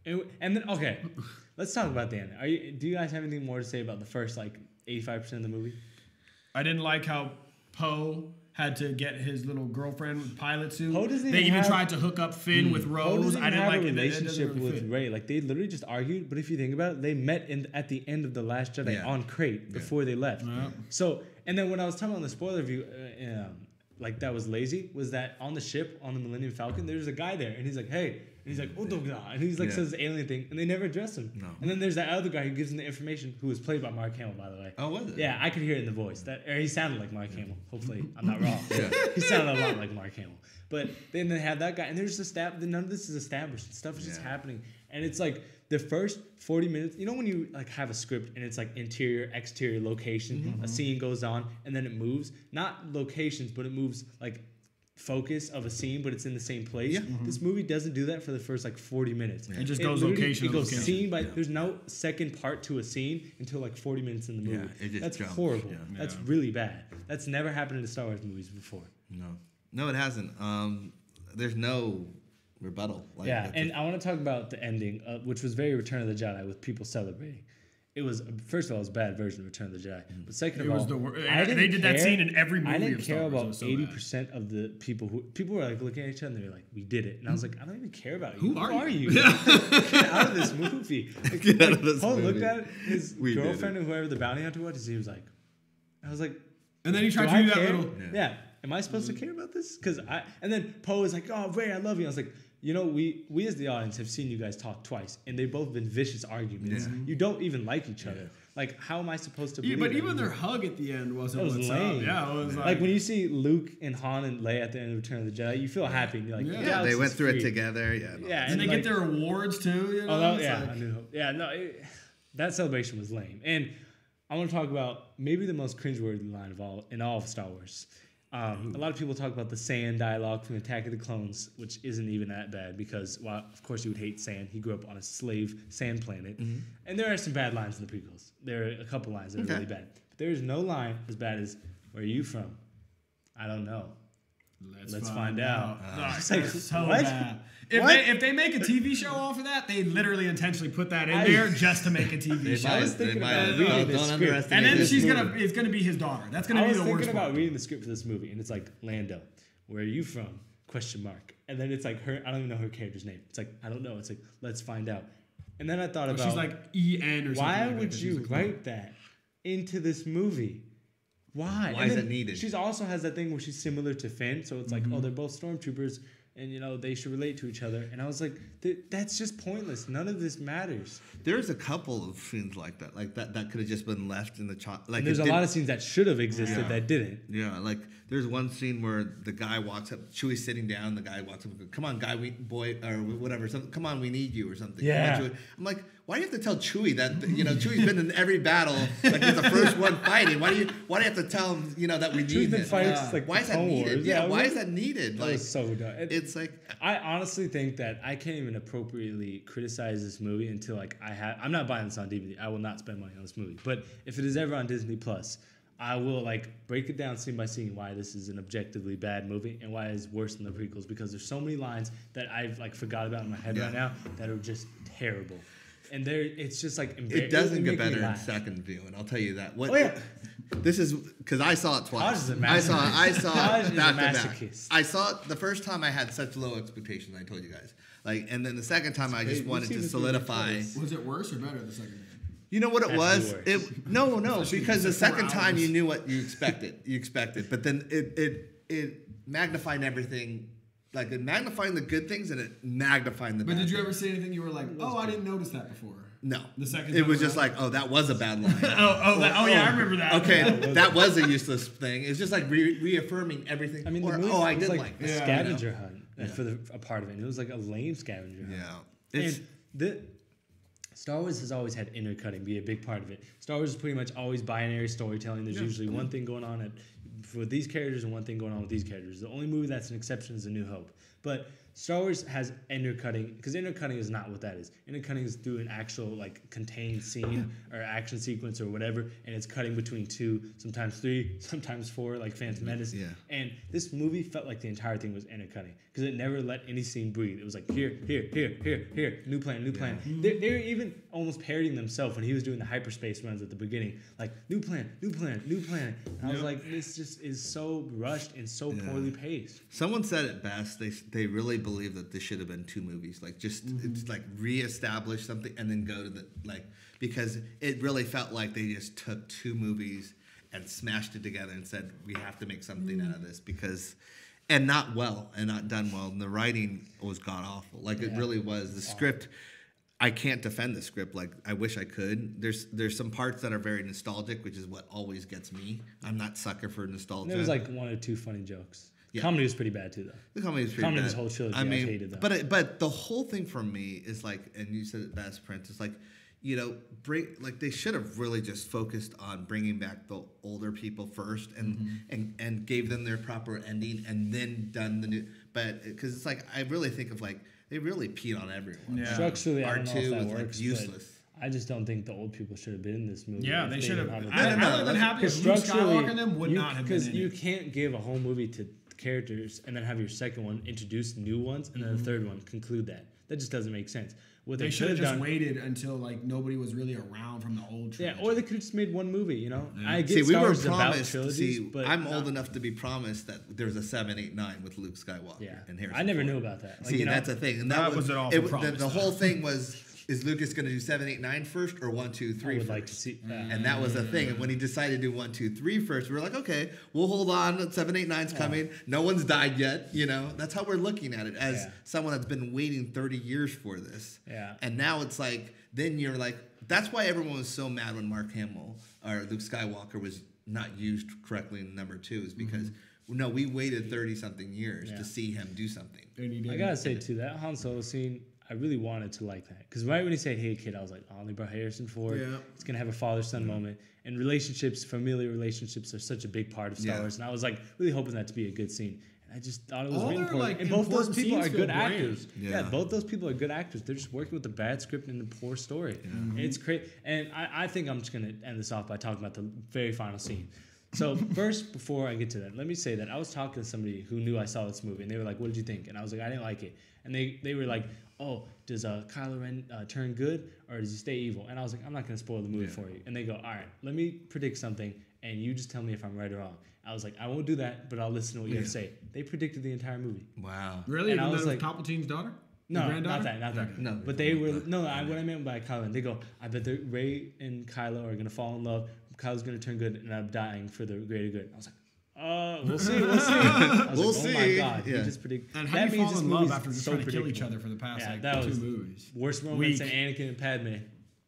Speaker 1: And, and then okay, let's talk about the end. Are you? Do you guys have anything more to say about the first like eighty five percent of the movie?
Speaker 2: I didn't like how Poe had to get his little girlfriend with pilot suit.
Speaker 1: Poe doesn't
Speaker 2: they
Speaker 1: even have-
Speaker 2: tried to hook up Finn mm.
Speaker 1: with
Speaker 2: Rose. I didn't like
Speaker 1: a
Speaker 2: it. It
Speaker 1: relationship
Speaker 2: really
Speaker 1: with
Speaker 2: fit.
Speaker 1: Rey. Like they literally just argued. But if you think about it, they met in at the end of the Last Jedi
Speaker 3: Yeah.
Speaker 1: on Crait before they left.
Speaker 2: Yeah.
Speaker 1: So and then when I was talking on the spoiler view, uh, um, like that was lazy. Was that on the ship on the Millennium Falcon? There's a guy there, and he's like, "Hey." And he's like, Odogra. And he's like,
Speaker 3: Yeah.
Speaker 1: says the alien thing. And they never address him.
Speaker 3: No.
Speaker 1: And then there's that other guy who gives him the information, who was played by Mark Hamill, by the way.
Speaker 3: Oh, was it?
Speaker 1: Yeah, I could hear it in the voice. That or he sounded like Mark Hamill. Hopefully, I'm not wrong.
Speaker 3: Yeah.
Speaker 1: he sounded a lot like Mark Hamill. But then they have that guy, and there's just estab- None of this is established. Stuff is just happening, and it's like the first 40 minutes. You know when you like have a script and it's like interior, exterior location.
Speaker 3: Mm-hmm.
Speaker 1: A scene goes on, and then it moves. Not locations, but it moves like focus of a scene, but it's in the same place.
Speaker 3: Yeah. Mm-hmm.
Speaker 1: This movie doesn't do that for the first like 40 minutes.
Speaker 2: It just goes location
Speaker 1: It goes
Speaker 2: location.
Speaker 1: scene by. There's no second part to a scene until like 40 minutes in the movie.
Speaker 3: Yeah, it just
Speaker 1: That's
Speaker 3: jumps,
Speaker 1: horrible.
Speaker 3: yeah.
Speaker 1: That's
Speaker 2: Yeah.
Speaker 1: really bad. That's never happened in the Star Wars movies before.
Speaker 3: No, no, it hasn't. Um, there's no rebuttal. Like,
Speaker 1: yeah, and
Speaker 3: it.
Speaker 1: I want to talk about the ending, uh, which was very Return of the Jedi with people celebrating. It was first of all, it was a bad version of Return of the Jedi, but second of
Speaker 2: It
Speaker 1: all,
Speaker 2: was the wor-
Speaker 1: I
Speaker 2: they
Speaker 1: didn't
Speaker 2: did that scene in every
Speaker 1: I
Speaker 2: movie
Speaker 1: didn't
Speaker 2: of Star
Speaker 1: care
Speaker 2: Wars.
Speaker 1: About
Speaker 2: was so
Speaker 1: eighty
Speaker 2: bad.
Speaker 1: percent of the people who people were like looking at each other and they were like, "We did it," and I was like, "I don't even care about you.
Speaker 2: Who are
Speaker 1: you?
Speaker 2: you?"
Speaker 1: Get out of this movie." Like,
Speaker 3: Get out
Speaker 1: like,
Speaker 3: of this
Speaker 1: Paul
Speaker 3: movie.
Speaker 1: looked at it, his
Speaker 3: We
Speaker 1: girlfriend or whoever the bounty hunter was. He was like, "I was like."
Speaker 2: And then he tried
Speaker 1: do
Speaker 2: to
Speaker 1: I
Speaker 2: do that
Speaker 1: care?
Speaker 2: little.
Speaker 1: Yeah. Am I supposed to mm-hmm. care about this? Because I and then Poe is like, "Oh, Rey, I love you." I was like, you know, we we as the audience have seen you guys talk twice, and they've both been vicious arguments.
Speaker 3: Yeah.
Speaker 1: You don't even like each other. Like, how am I supposed to?
Speaker 2: Yeah,
Speaker 1: Believe
Speaker 2: but even
Speaker 1: you-
Speaker 2: their hug at the end wasn't
Speaker 1: was
Speaker 2: what's
Speaker 1: lame.
Speaker 2: up. Yeah, it was like,
Speaker 1: like when you see Luke and Han and Leia at the end of Return of the Jedi, you feel happy. And you're like,
Speaker 2: Yeah.
Speaker 1: yeah,
Speaker 2: Yeah,
Speaker 3: they went through it together. Yeah, no.
Speaker 1: Yeah,
Speaker 2: and they
Speaker 1: like-
Speaker 2: get their awards too. You know?
Speaker 1: Oh, yeah,
Speaker 2: like-
Speaker 1: I New Yeah, no, it, that celebration was lame. And I want to talk about maybe the most cringeworthy line of all in all of Star Wars. Um, a lot of people talk about the sand dialogue from Attack of the Clones, which isn't even that bad because, well, of course, you would hate sand. He grew up on a slave sand planet, and there are some bad lines in the prequels. There are a couple lines that are really bad. But there is no line as bad as "Where are you from?" I don't know. Let's find out.
Speaker 2: Ah,
Speaker 1: It's like,
Speaker 2: so
Speaker 1: what?
Speaker 2: bad. If
Speaker 1: What?
Speaker 2: they if they make a TV show off of that, they literally intentionally put that in
Speaker 1: I-
Speaker 2: there just to make a TV
Speaker 3: They
Speaker 2: show.
Speaker 1: I was thinking
Speaker 3: might-
Speaker 1: about
Speaker 3: don't-
Speaker 1: reading
Speaker 3: don't
Speaker 1: the script.
Speaker 3: underestimate
Speaker 2: and then she's
Speaker 3: movie.
Speaker 2: gonna it's gonna be his daughter. That's gonna
Speaker 1: I
Speaker 2: be
Speaker 1: was thinking about
Speaker 2: part.
Speaker 1: reading the script for this movie, and it's like Lando, where are you from? Question mark. And then it's like her. I don't even know her character's name. It's like I don't know. It's like let's find out. And then I thought
Speaker 2: Oh,
Speaker 1: about
Speaker 2: she's like E N or something.
Speaker 1: why
Speaker 2: like that,
Speaker 1: you
Speaker 2: she's a clone.
Speaker 1: write that into this movie? Why?
Speaker 3: Why
Speaker 1: And
Speaker 3: is it needed?
Speaker 1: She's also has that thing where she's similar to Finn, so it's like,
Speaker 2: Mm-hmm.
Speaker 1: oh, they're both stormtroopers, and you know they should relate to each other. And I was like, th- that's just pointless. None of this matters.
Speaker 3: There's a couple of scenes like that, like that that could have just been left in the chop. Like
Speaker 1: And there's a lot of scenes that should have existed
Speaker 3: Yeah.
Speaker 1: that didn't.
Speaker 3: Yeah, like there's one scene where the guy walks up, Chewie's sitting down, the guy walks up, and goes, come on, guy, we boy or whatever, something, come on, we need you or something. Come on,
Speaker 1: Yeah.
Speaker 3: I'm like, why do you have to tell Chewie that? You know, Chewie's been in every battle, like he's the first one fighting. Why do you? Why do you have to tell him? You know that we
Speaker 1: Chewie's
Speaker 3: need
Speaker 1: been
Speaker 3: him?
Speaker 1: fighting
Speaker 3: Yeah.
Speaker 1: like,
Speaker 3: why is that needed?
Speaker 1: Wars.
Speaker 3: Yeah,
Speaker 1: Yeah,
Speaker 3: why is that needed?
Speaker 1: That
Speaker 3: Like,
Speaker 1: was so dumb. It-
Speaker 3: it's like
Speaker 1: I honestly think that I can't even appropriately criticize this movie until like I have. I'm not buying this on DVD. I will not spend money on this movie. But if it is ever on Disney Plus, I will like break it down scene by scene why this is an objectively bad movie and why it's worse than the prequels because there's so many lines that I've like forgot about in my head right now that are just terrible. And there, it's just like embar-
Speaker 3: it doesn't get better in second viewing. I'll tell you that. What?
Speaker 1: Oh, yeah.
Speaker 3: This is because I saw it twice.
Speaker 1: Taj is a
Speaker 3: I saw I saw
Speaker 1: Taj is a
Speaker 3: back to back. I saw it the first time. I had such low expectations. I told you guys. Like, and then the second time, I just wanted to solidify.
Speaker 2: Was it worse or better the second time?
Speaker 3: You know what it
Speaker 1: Has
Speaker 3: was? It no, no, because the
Speaker 2: second like
Speaker 3: time you knew what you expected. You expected, but then it it it magnified everything. Like it magnifying the good things and it magnifying the.
Speaker 2: But
Speaker 3: bad
Speaker 2: did you ever see anything you were like, oh, I didn't notice that before?
Speaker 3: No.
Speaker 2: The second
Speaker 3: It
Speaker 2: time
Speaker 3: was just
Speaker 2: around?
Speaker 3: like, oh, that was a bad line.
Speaker 2: Oh, oh, that, oh, yeah, I oh, oh. remember that.
Speaker 3: Okay, that was a useless thing. It's just like re- reaffirming everything.
Speaker 1: I mean,
Speaker 3: or,
Speaker 1: the movie
Speaker 3: oh, I did
Speaker 1: like,
Speaker 3: like,
Speaker 1: a.
Speaker 2: Yeah.
Speaker 1: scavenger hunt uh, for the a part of it. And it was like a lame scavenger hunt.
Speaker 3: Yeah, it's
Speaker 1: and the Star Wars has always had intercutting be a big part of it. Star Wars is pretty much always binary storytelling. There's usually one thing going on at, with these characters and one thing going on with these characters. The only movie that's an exception is A New Hope. But Star Wars has intercutting because intercutting is not what that is. Intercutting is through an actual like contained scene or action sequence or whatever, and it's cutting between two, sometimes three, sometimes four, like Phantom Menace.
Speaker 3: Yeah.
Speaker 1: And this movie felt like the entire thing was intercutting because it never let any scene breathe. It was like here, here, here, here, here, new plan, new plan. They, they were even almost parodying themselves when he was doing the hyperspace runs at the beginning, like new plan, new plan, new plan. And I was like, this just is so rushed and so poorly paced.
Speaker 3: Someone said it best. They they really believe that this should have been two movies. Like just it's mm-hmm. like reestablish something and then go to the like because it really felt like they just took two movies and smashed it together and said we have to make something out of mm. this because and not well and not done well. And the writing was god awful. Like it really was. The script I can't defend the script like I wish I could. There's there's some parts that are very nostalgic, which is what always gets me. I'm not sucker for nostalgia.
Speaker 1: And there was like one or two funny jokes.
Speaker 3: Yeah.
Speaker 1: Comedy was pretty bad too, though.
Speaker 3: The comedy is pretty
Speaker 1: Comedy
Speaker 3: bad.
Speaker 1: this whole trilogy
Speaker 3: I
Speaker 1: I've
Speaker 3: mean,
Speaker 1: hated, though.
Speaker 3: but it, but the whole thing for me is like, and you said it best, Prince. It's like, you know, bring like they should have really just focused on bringing back the older people first, and
Speaker 1: Mm-hmm.
Speaker 3: and and gave them their proper ending, and then done the new. But because it's like, I really think of like they really peed on everyone.
Speaker 2: Yeah.
Speaker 1: Structurally, I
Speaker 3: R two was
Speaker 1: works.
Speaker 3: like useless.
Speaker 1: But I just don't think the old people should have been in this movie.
Speaker 2: Yeah,
Speaker 1: if
Speaker 2: they should have.
Speaker 1: didn't
Speaker 2: I,
Speaker 1: a-
Speaker 3: No, no,
Speaker 2: I
Speaker 3: no,
Speaker 2: would have been happy if Luke Skywalker and them would
Speaker 1: you,
Speaker 2: not have been
Speaker 1: because
Speaker 2: in
Speaker 1: you
Speaker 2: it.
Speaker 1: can't give a whole movie to characters and then have your second one introduce new ones and then the mm-hmm. third one conclude that. That just doesn't make sense. What
Speaker 2: They
Speaker 1: they,
Speaker 2: should have just
Speaker 1: done,
Speaker 2: waited until like nobody was really around from the old
Speaker 1: yeah, or they could have just made one movie. You know, I get
Speaker 3: See, we were
Speaker 1: Wars is about
Speaker 3: promised. See,
Speaker 1: but
Speaker 3: I'm
Speaker 1: not-
Speaker 3: old enough to be promised that there's a seven, eight, nine with Luke Skywalker
Speaker 1: Yeah,
Speaker 3: and Harrison.
Speaker 1: I never
Speaker 3: Ford.
Speaker 1: knew about that. Like,
Speaker 3: See,
Speaker 1: you know,
Speaker 3: that's a thing, and that,
Speaker 2: That
Speaker 3: was,
Speaker 2: was an awful
Speaker 3: it, the,
Speaker 2: promise,
Speaker 3: the
Speaker 2: though.
Speaker 3: whole thing was: is Lucas going to do seven, eight, nine first, or one, two, three?
Speaker 1: I would
Speaker 3: first?
Speaker 1: like to see. Uh,
Speaker 3: And that was the thing. And when he decided to do one, two, three first, we were like, okay, we'll hold on. Seven, eight, nine's coming. No one's died yet. You know, that's how we're looking at it as
Speaker 1: Yeah.
Speaker 3: someone that's been waiting 30 years for this.
Speaker 1: Yeah.
Speaker 3: And now it's like, then you're like, that's why everyone was so mad when Mark Hamill or Luke Skywalker was not used correctly in number two, is because no, we waited 30 something years
Speaker 1: Mm-hmm. Yeah.
Speaker 3: to see him do something.
Speaker 1: I gotta say too that Han Solo scene. I really wanted to like that because right when he said "Hey kid," I was like, "Oh, they brought Harrison Ford.
Speaker 2: Yeah.
Speaker 1: It's gonna have a father-son mm-hmm. moment." And relationships, familiar relationships, are such a big part of Star
Speaker 3: Yeah.
Speaker 1: Wars. And I was like really hoping that to be a good scene. And I just thought it was
Speaker 2: All their,
Speaker 1: poorly.
Speaker 2: like,
Speaker 1: and both those people are good
Speaker 2: bland.
Speaker 1: actors. Yeah.
Speaker 3: Yeah.
Speaker 1: both those people are good actors. They're just working with a bad script and a poor story. And it's crazy. And I, I think I'm just gonna end this off by talking about the very final scene. So first, before I get to that, let me say that I was talking to somebody who knew I saw this movie, and they were like, "What did you think?" And I was like, "I didn't like it." And they they were like, "Oh, does uh, Kylo Ren uh, turn good or does he stay evil?" And I was like, "I'm not gonna spoil the movie
Speaker 3: Yeah.
Speaker 1: for you." And they go, "All right, let me predict something, and you just tell me if I'm right or wrong." I was like, "I won't do that, but I'll listen to what you have to say." They predicted the entire movie.
Speaker 3: Wow.
Speaker 2: Really?
Speaker 1: And
Speaker 2: And
Speaker 1: I
Speaker 2: that
Speaker 1: was
Speaker 2: was
Speaker 1: like-
Speaker 2: Palpatine's daughter?
Speaker 1: No, not that, not that.
Speaker 3: No.
Speaker 1: But they were
Speaker 3: But-
Speaker 1: no. I, what I meant by Kylo, they go. I bet that Rey and Kylo are gonna fall in love. Kylo's gonna turn good, and I'm dying for the greater good. I was like, uh, we'll see, we'll see.
Speaker 3: We'll
Speaker 1: like, oh my
Speaker 3: see.
Speaker 1: god,
Speaker 3: Yeah.
Speaker 1: you just predict.
Speaker 2: And how
Speaker 1: that
Speaker 2: do you
Speaker 1: means
Speaker 2: fall in love
Speaker 1: movie's
Speaker 2: after just
Speaker 1: so
Speaker 2: trying to kill each other for the past
Speaker 1: Yeah,
Speaker 2: like
Speaker 1: that
Speaker 2: two
Speaker 1: was
Speaker 2: movies?
Speaker 1: Worst romance in Anakin and Padme.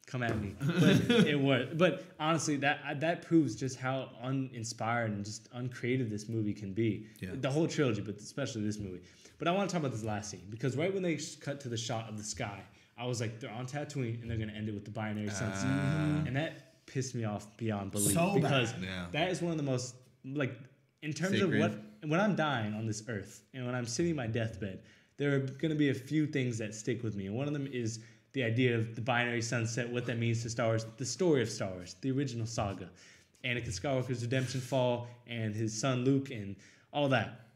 Speaker 1: Come at me, but it worked. But honestly, that that proves just how uninspired and just uncreative this movie can be.
Speaker 3: Yeah.
Speaker 1: The whole trilogy, but especially this movie. But I want to talk about this last scene because right when they cut to the shot of the sky, I was like, they're on Tatooine and they're gonna end it with the binary sunset, and that pissed me off beyond belief
Speaker 2: So
Speaker 1: because
Speaker 2: bad.
Speaker 3: Yeah.
Speaker 1: that is one of the most like in terms
Speaker 3: Sacred.
Speaker 1: of what when I'm dying on this earth and when I'm sitting in my deathbed, there are going to be a few things that stick with me, and one of them is the idea of the binary sunset, what that means to Star Wars, the story of Star Wars, the original saga, Anakin Skywalker's redemption fall, and his son Luke, and all that.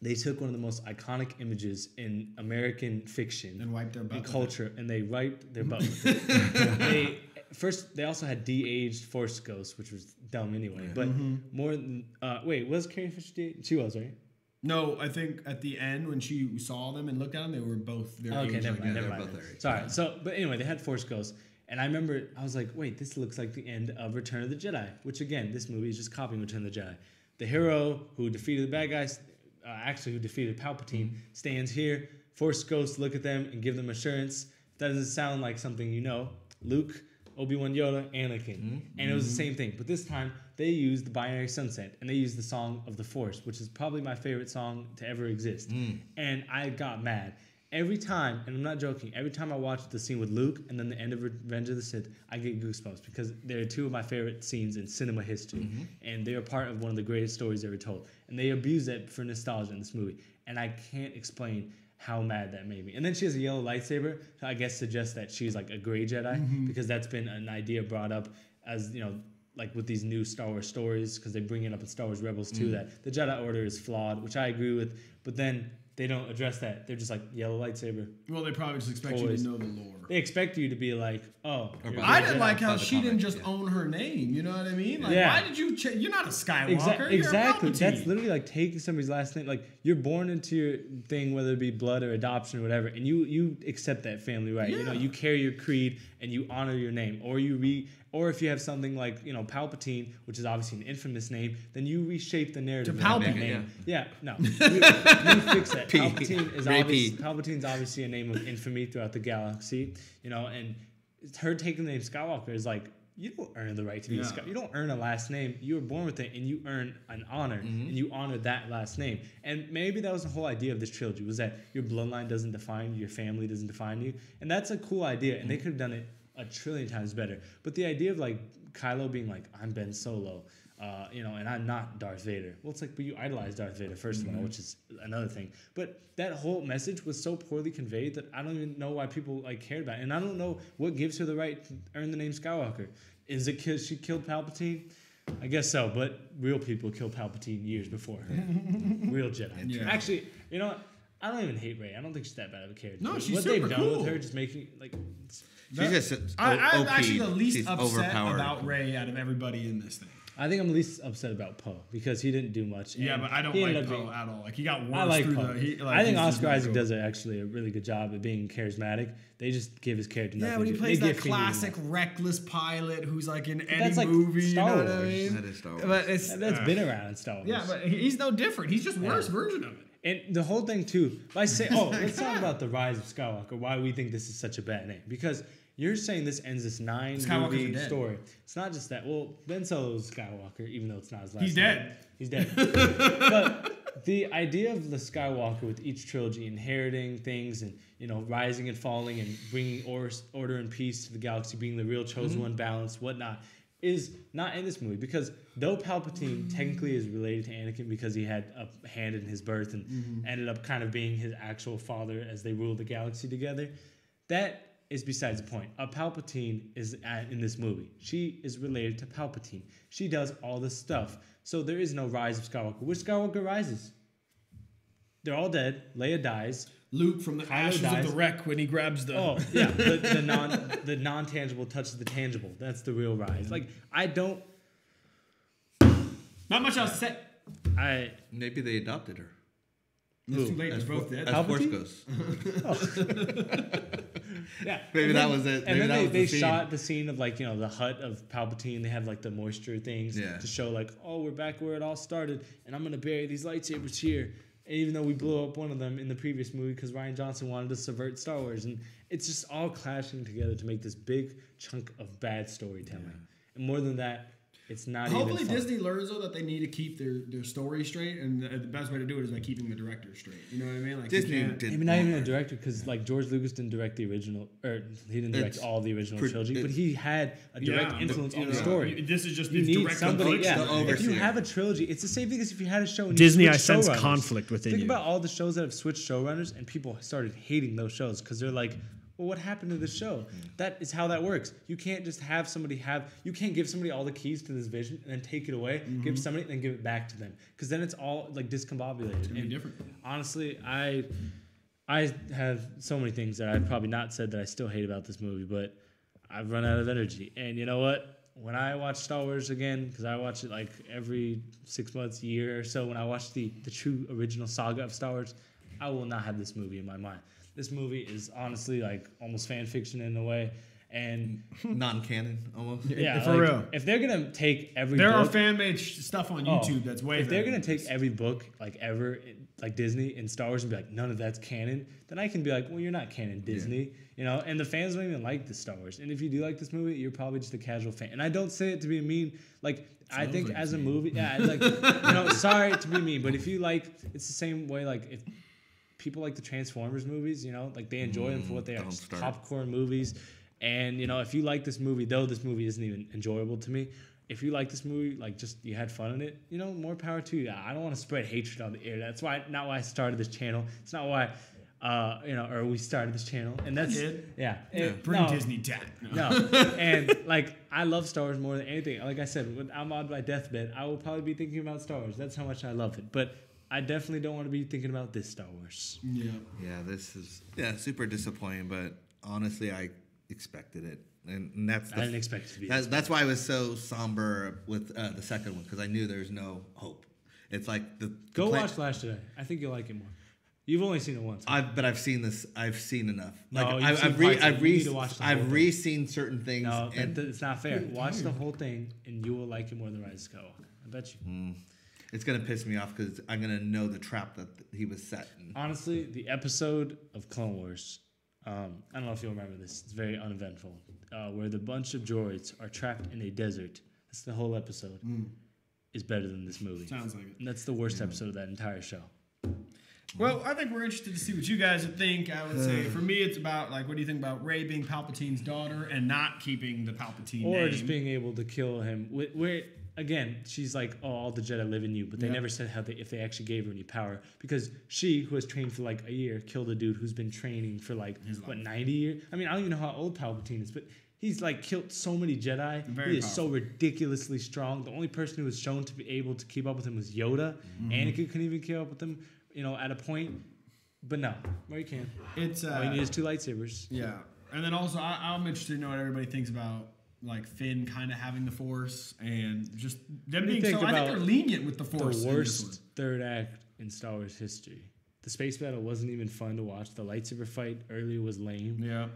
Speaker 1: They took one of the most iconic images in American fiction
Speaker 2: And wiped their butt
Speaker 1: and
Speaker 2: with it.
Speaker 1: culture, and they wiped their butt. with it. they first they also had de-aged Force Ghosts, which was dumb anyway. But
Speaker 2: Mm-hmm.
Speaker 1: more than uh, wait, was Carrie Fisher de- She was right.
Speaker 2: No, I think at the end when she saw them and looked at them, they were both their
Speaker 1: Okay,
Speaker 2: age,
Speaker 1: never mind,
Speaker 3: yeah,
Speaker 1: never
Speaker 3: they're
Speaker 1: mind.
Speaker 3: both
Speaker 1: then.
Speaker 3: there.
Speaker 1: Sorry. So, but anyway, they had Force Ghosts, and I remember I was like, wait, this looks like the end of Return of the Jedi, which again, this movie is just copying Return of the Jedi. The hero who defeated the bad guys, uh, actually who defeated Palpatine, stands here. Force Ghosts look at them and give them assurance. Doesn't sound like something you know. Luke, Obi Wan Yoda, Anakin, hmm? and it was the hmm? same thing. But this time they used the binary sunset and they used the song of the Force, which is probably my favorite song to ever exist. Hmm. And I got mad every time, and I'm not joking. Every time I watch the scene with Luke and then the end of Revenge of the Sith, I get goosebumps because they're two of my favorite scenes in cinema history, mm-hmm. and they are part of one of the greatest stories ever told. And they abuse that for nostalgia in this movie, and I can't explain how mad that made me. And then she has a yellow lightsaber, so I guess suggests that she's like a gray Jedi mm-hmm. because that's been an idea brought up as you know. Like with these new Star Wars stories, because they bring it up in Star Wars Rebels too, mm. that the Jedi Order is flawed, which I agree with. But then they don't address that. They're just like yellow lightsaber.
Speaker 2: Well, they probably just expect you to know the lore.
Speaker 1: They expect you to be like, oh, you're a
Speaker 2: I
Speaker 1: Jedi.
Speaker 2: didn't like how she didn't just
Speaker 3: yeah.
Speaker 2: own her name. You know what I mean? Like,
Speaker 1: Yeah.
Speaker 2: why did you? Ch- you're not a Skywalker.
Speaker 1: Exa-
Speaker 2: You're
Speaker 1: exactly.
Speaker 2: A
Speaker 1: That's literally like taking somebody's last name. Like you're born into your thing, whether it be blood or adoption or whatever, and you you accept that family right. You know,
Speaker 2: Yeah.
Speaker 1: you carry your creed and you honor your name, or you re, or if you have something like you know Palpatine, which is obviously an infamous name, then you reshape the narrative.
Speaker 2: To
Speaker 1: around that
Speaker 2: Palpatine,
Speaker 1: name. Yeah. no, you, you fix that.
Speaker 3: P.
Speaker 1: Palpatine is
Speaker 3: Rey
Speaker 1: obvious, Palpatine's obviously a name of infamy throughout the galaxy. You know, and her taking the name Skywalker is like. You don't earn the right to be a
Speaker 2: Yeah.
Speaker 1: Sky. You don't earn a last name. You were born with it, and you earn an honor,
Speaker 2: Mm-hmm.
Speaker 1: and you honor that last name. And maybe that was the whole idea of this trilogy was that your bloodline doesn't define you, your family doesn't define you, and that's a cool idea. And they could have done it a trillion times better. But the idea of like Kylo being like, "I'm Ben Solo," uh, you know, and I'm not Darth Vader. Well, it's like, but you idolize Darth Vader 1st
Speaker 2: Mm-hmm.
Speaker 1: of all, which is another thing. But that whole message was so poorly conveyed that I don't even know why people like cared about it, and I don't know what gives her the right to earn the name Skywalker. Is it because she killed Palpatine? I guess so, but real people killed Palpatine years before her. real Jedi.
Speaker 2: Yeah.
Speaker 1: Actually, you know what? I don't even hate Rey. I don't think she's that bad of a character.
Speaker 2: No, she's
Speaker 1: What
Speaker 2: she's
Speaker 1: they've done
Speaker 2: cool.
Speaker 1: with her, just making like
Speaker 3: She's just
Speaker 2: I, I'm
Speaker 3: OP.
Speaker 2: actually the least
Speaker 3: She's
Speaker 2: upset
Speaker 3: overpowered.
Speaker 2: about Rey out of everybody in this thing.
Speaker 1: I think I'm least upset about Poe because he didn't do much.
Speaker 2: Yeah, but I don't
Speaker 1: he
Speaker 2: like
Speaker 1: ended
Speaker 2: Poe
Speaker 1: up
Speaker 2: at all. Like he got worse
Speaker 1: I like
Speaker 2: through
Speaker 1: Poe.
Speaker 2: the. He, like,
Speaker 1: I think Oscar Isaac
Speaker 2: cool.
Speaker 1: does a, actually a really good job at being charismatic. They just give his character
Speaker 2: Yeah,
Speaker 1: nothing.
Speaker 2: but he plays
Speaker 1: they
Speaker 2: that classic reckless pilot who's like in any
Speaker 1: that's like
Speaker 2: movie.
Speaker 1: Star
Speaker 2: you know what I
Speaker 1: Wars.
Speaker 2: mean?
Speaker 3: That is Star Wars.
Speaker 2: But it's
Speaker 1: That's
Speaker 2: uh,
Speaker 1: been around in Star Wars.
Speaker 2: Yeah, but he's no different. He's just worse version of it.
Speaker 1: And the whole thing too. If I say, oh, let's talk about the rise of Skywalker. Why we think this is such a bad name? Because you're saying this ends this nine
Speaker 2: Skywalkers
Speaker 1: movie
Speaker 2: are dead.
Speaker 1: story. It's not just that. Well, Ben Solo's Skywalker, even though it's not his last.
Speaker 2: He's
Speaker 1: name.
Speaker 2: dead.
Speaker 1: He's dead. but the idea of the Skywalker with each trilogy inheriting things and you know rising and falling and bringing or- order and peace to the galaxy, being the real chosen
Speaker 2: Mm-hmm.
Speaker 1: one, balance, whatnot, is not in this movie because though Palpatine technically is related to Anakin because he had a hand in his birth and
Speaker 2: Mm-hmm.
Speaker 1: ended up kind of being his actual father as they ruled the galaxy together, that is besides the point. A Palpatine is at, in this movie. She is related to Palpatine. She does all this stuff. So there is no rise of Skywalker. Which Skywalker rises? They're all dead. Leia dies.
Speaker 2: Luke from the
Speaker 1: Kylo
Speaker 2: ashes
Speaker 1: dies.
Speaker 2: of the wreck when he grabs the.
Speaker 1: Oh yeah, the, the non the non tangible touches the tangible. That's the real rise. Like I don't.
Speaker 2: Not much else to say.
Speaker 1: I
Speaker 3: Maybe they adopted her.
Speaker 2: It's too late. They're both
Speaker 3: for,
Speaker 2: dead.
Speaker 3: as Force
Speaker 1: Palpatine?
Speaker 3: Ghosts.
Speaker 1: yeah.
Speaker 3: Maybe
Speaker 1: And
Speaker 3: that was it.
Speaker 1: And then
Speaker 3: that
Speaker 1: they,
Speaker 3: was the scene.
Speaker 1: shot the scene of like you know the hut of Palpatine. They have like the moisture things
Speaker 3: Yeah.
Speaker 1: to show like oh we're back where it all started, and I'm gonna bury these lightsabers here. And even though we blew up one of them in the previous movie because Rian Johnson wanted to subvert Star Wars, and it's just all clashing together to make this big chunk of bad storytelling. And more than that, it's not
Speaker 2: Hopefully
Speaker 1: even.
Speaker 2: Disney learns though that they need to keep their, their story straight, and the, the best way to do it is by keeping the director straight. You know what I mean? Like
Speaker 3: Disney
Speaker 2: can't-
Speaker 3: did
Speaker 1: Maybe not even a director because like George Lucas didn't direct the original, or he didn't direct
Speaker 3: It's
Speaker 1: all the original
Speaker 3: pro-
Speaker 1: trilogy, but he had a direct
Speaker 2: Yeah,
Speaker 1: influence
Speaker 2: you
Speaker 1: on the
Speaker 2: know,
Speaker 1: story.
Speaker 2: This is just
Speaker 1: You
Speaker 2: it's
Speaker 1: need
Speaker 2: direct
Speaker 1: somebody, yeah.
Speaker 3: the
Speaker 2: it.
Speaker 1: If you have a trilogy, it's the same thing as if you had a show. And you
Speaker 4: Disney, I sense conflict within
Speaker 1: Think
Speaker 4: you.
Speaker 1: about all the shows that have switched showrunners, and people started hating those shows because they're like, "Well, what happened to the show?" Mm-hmm. That is how that works. You can't just have somebody have. You can't give somebody all the keys to this vision and then take it away, give mm-hmm. somebody, and then give it back to them because then it's all like discombobulated.
Speaker 2: be
Speaker 1: And
Speaker 2: different.
Speaker 1: Honestly, I. I have so many things that I've probably not said that I still hate about this movie, but I've run out of energy. And you know what? When I watch Star Wars again, because I watch it like every six months, year or so, when I watch the, the true original saga of Star Wars, I will not have this movie in my mind. This movie is honestly like almost fan fiction in a way. And
Speaker 3: non-canon almost.
Speaker 1: yeah,
Speaker 4: For
Speaker 1: like,
Speaker 4: real.
Speaker 1: if they're gonna take every
Speaker 2: There are
Speaker 1: book-
Speaker 2: fan made sh- stuff on
Speaker 1: Oh,
Speaker 2: YouTube that's way.
Speaker 1: If they're gonna take every book like ever, like Disney and Star Wars, and be like, none of that's canon, then I can be like, well, you're not canon, Disney, you know. And the fans don't even like the Star Wars. And if you do like this movie, you're probably just a casual fan. And I don't say it to be mean. Like I think
Speaker 2: like
Speaker 1: as a
Speaker 2: it's
Speaker 1: movie, yeah, like you know, sorry to be mean, but if you like, it's the same way. Like if people like the Transformers movies, you know, like they enjoy them for what they are,
Speaker 3: don't start.
Speaker 1: popcorn movies. And you know, if you like this movie, though this movie isn't even enjoyable to me, if you like this movie, like just you had fun in it, you know, more power to you. I don't want to spread hatred on the air. That's why not why I started this channel. It's not why, uh, you know, or we started this channel. And that's
Speaker 2: did.
Speaker 1: yeah, it-
Speaker 2: bring
Speaker 1: no,
Speaker 2: Disney down.
Speaker 1: no, and like I love Star Wars more than anything. Like I said, when I'm on my deathbed, I will probably be thinking about Star Wars. That's how much I love it. But I definitely don't want to be thinking about this Star Wars.
Speaker 2: Yeah.
Speaker 3: Yeah, this is yeah super disappointing, but honestly, I expected it, and, and that's
Speaker 1: I didn't expect it to be.
Speaker 3: that's, that's why I was so somber with uh, the second one because I knew there's no hope. It's like the, the
Speaker 1: Go
Speaker 3: plan-
Speaker 1: watch Flash today. I think you'll like it more. You've only seen it once.
Speaker 3: I've but I've seen this. I've seen enough.
Speaker 1: No,
Speaker 3: Like
Speaker 1: you've
Speaker 3: I've,
Speaker 1: seen
Speaker 3: I've re
Speaker 1: parts of
Speaker 3: I've
Speaker 1: it. You
Speaker 3: re
Speaker 1: need to watch the whole
Speaker 3: I've
Speaker 1: thing.
Speaker 3: re-seen certain things.
Speaker 1: No,
Speaker 3: and
Speaker 1: that, it's not fair. Watch the whole thing, and you will like it more than Rise of Skywalker. I bet you.
Speaker 3: It's gonna piss me off because I'm gonna know the trap that he was set. in.
Speaker 1: Honestly, the episode of Clone Wars, um, I don't know if you'll remember this. It's very uneventful, uh, where the bunch of droids are trapped in a desert. That's the whole episode. Is better than this movie.
Speaker 2: Sounds like it.
Speaker 1: And that's the worst episode of that entire show.
Speaker 2: Well, I think we're interested to see what you guys would think. I would say for me, it's about like, what do you think about Rey being Palpatine's daughter and not keeping the Palpatine
Speaker 1: Or
Speaker 2: name?
Speaker 1: just being able to kill him. Wh- Where again, she's like, "Oh, all the Jedi live in you," but they
Speaker 2: Yeah.
Speaker 1: never said how they if they actually gave her any power because she, who has trained for like a year, killed a dude who's been training for like
Speaker 2: His
Speaker 1: what
Speaker 2: life.
Speaker 1: ninety years. I mean, I don't even know how old Palpatine is, but he's like killed so many Jedi.
Speaker 2: Very
Speaker 1: he is so ridiculously strong. The only person who was shown to be able to keep up with him was Yoda.
Speaker 2: Mm-hmm.
Speaker 1: Anakin couldn't even keep up with him. You know, at a point. But no, where you can.
Speaker 2: it's uh,
Speaker 1: All you need is two lightsabers.
Speaker 2: Yeah, and then also I, I'm interested to know what everybody thinks about like Finn kind of having the Force and just them being so.
Speaker 1: think
Speaker 2: I think they're lenient with the
Speaker 1: the
Speaker 2: Force. one.
Speaker 1: worst third act in Star Wars history. The space battle wasn't even fun to watch. The lightsaber fight earlier was lame.
Speaker 2: Yeah.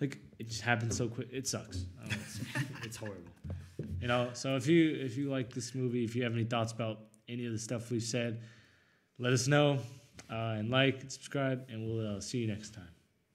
Speaker 1: Like it just happened so quick. It sucks. I don't know, it's, it's horrible. You know. So if you if you like this movie, if you have any thoughts about any of the stuff we've said, let us know uh, and like and subscribe, and we'll uh, see you next time.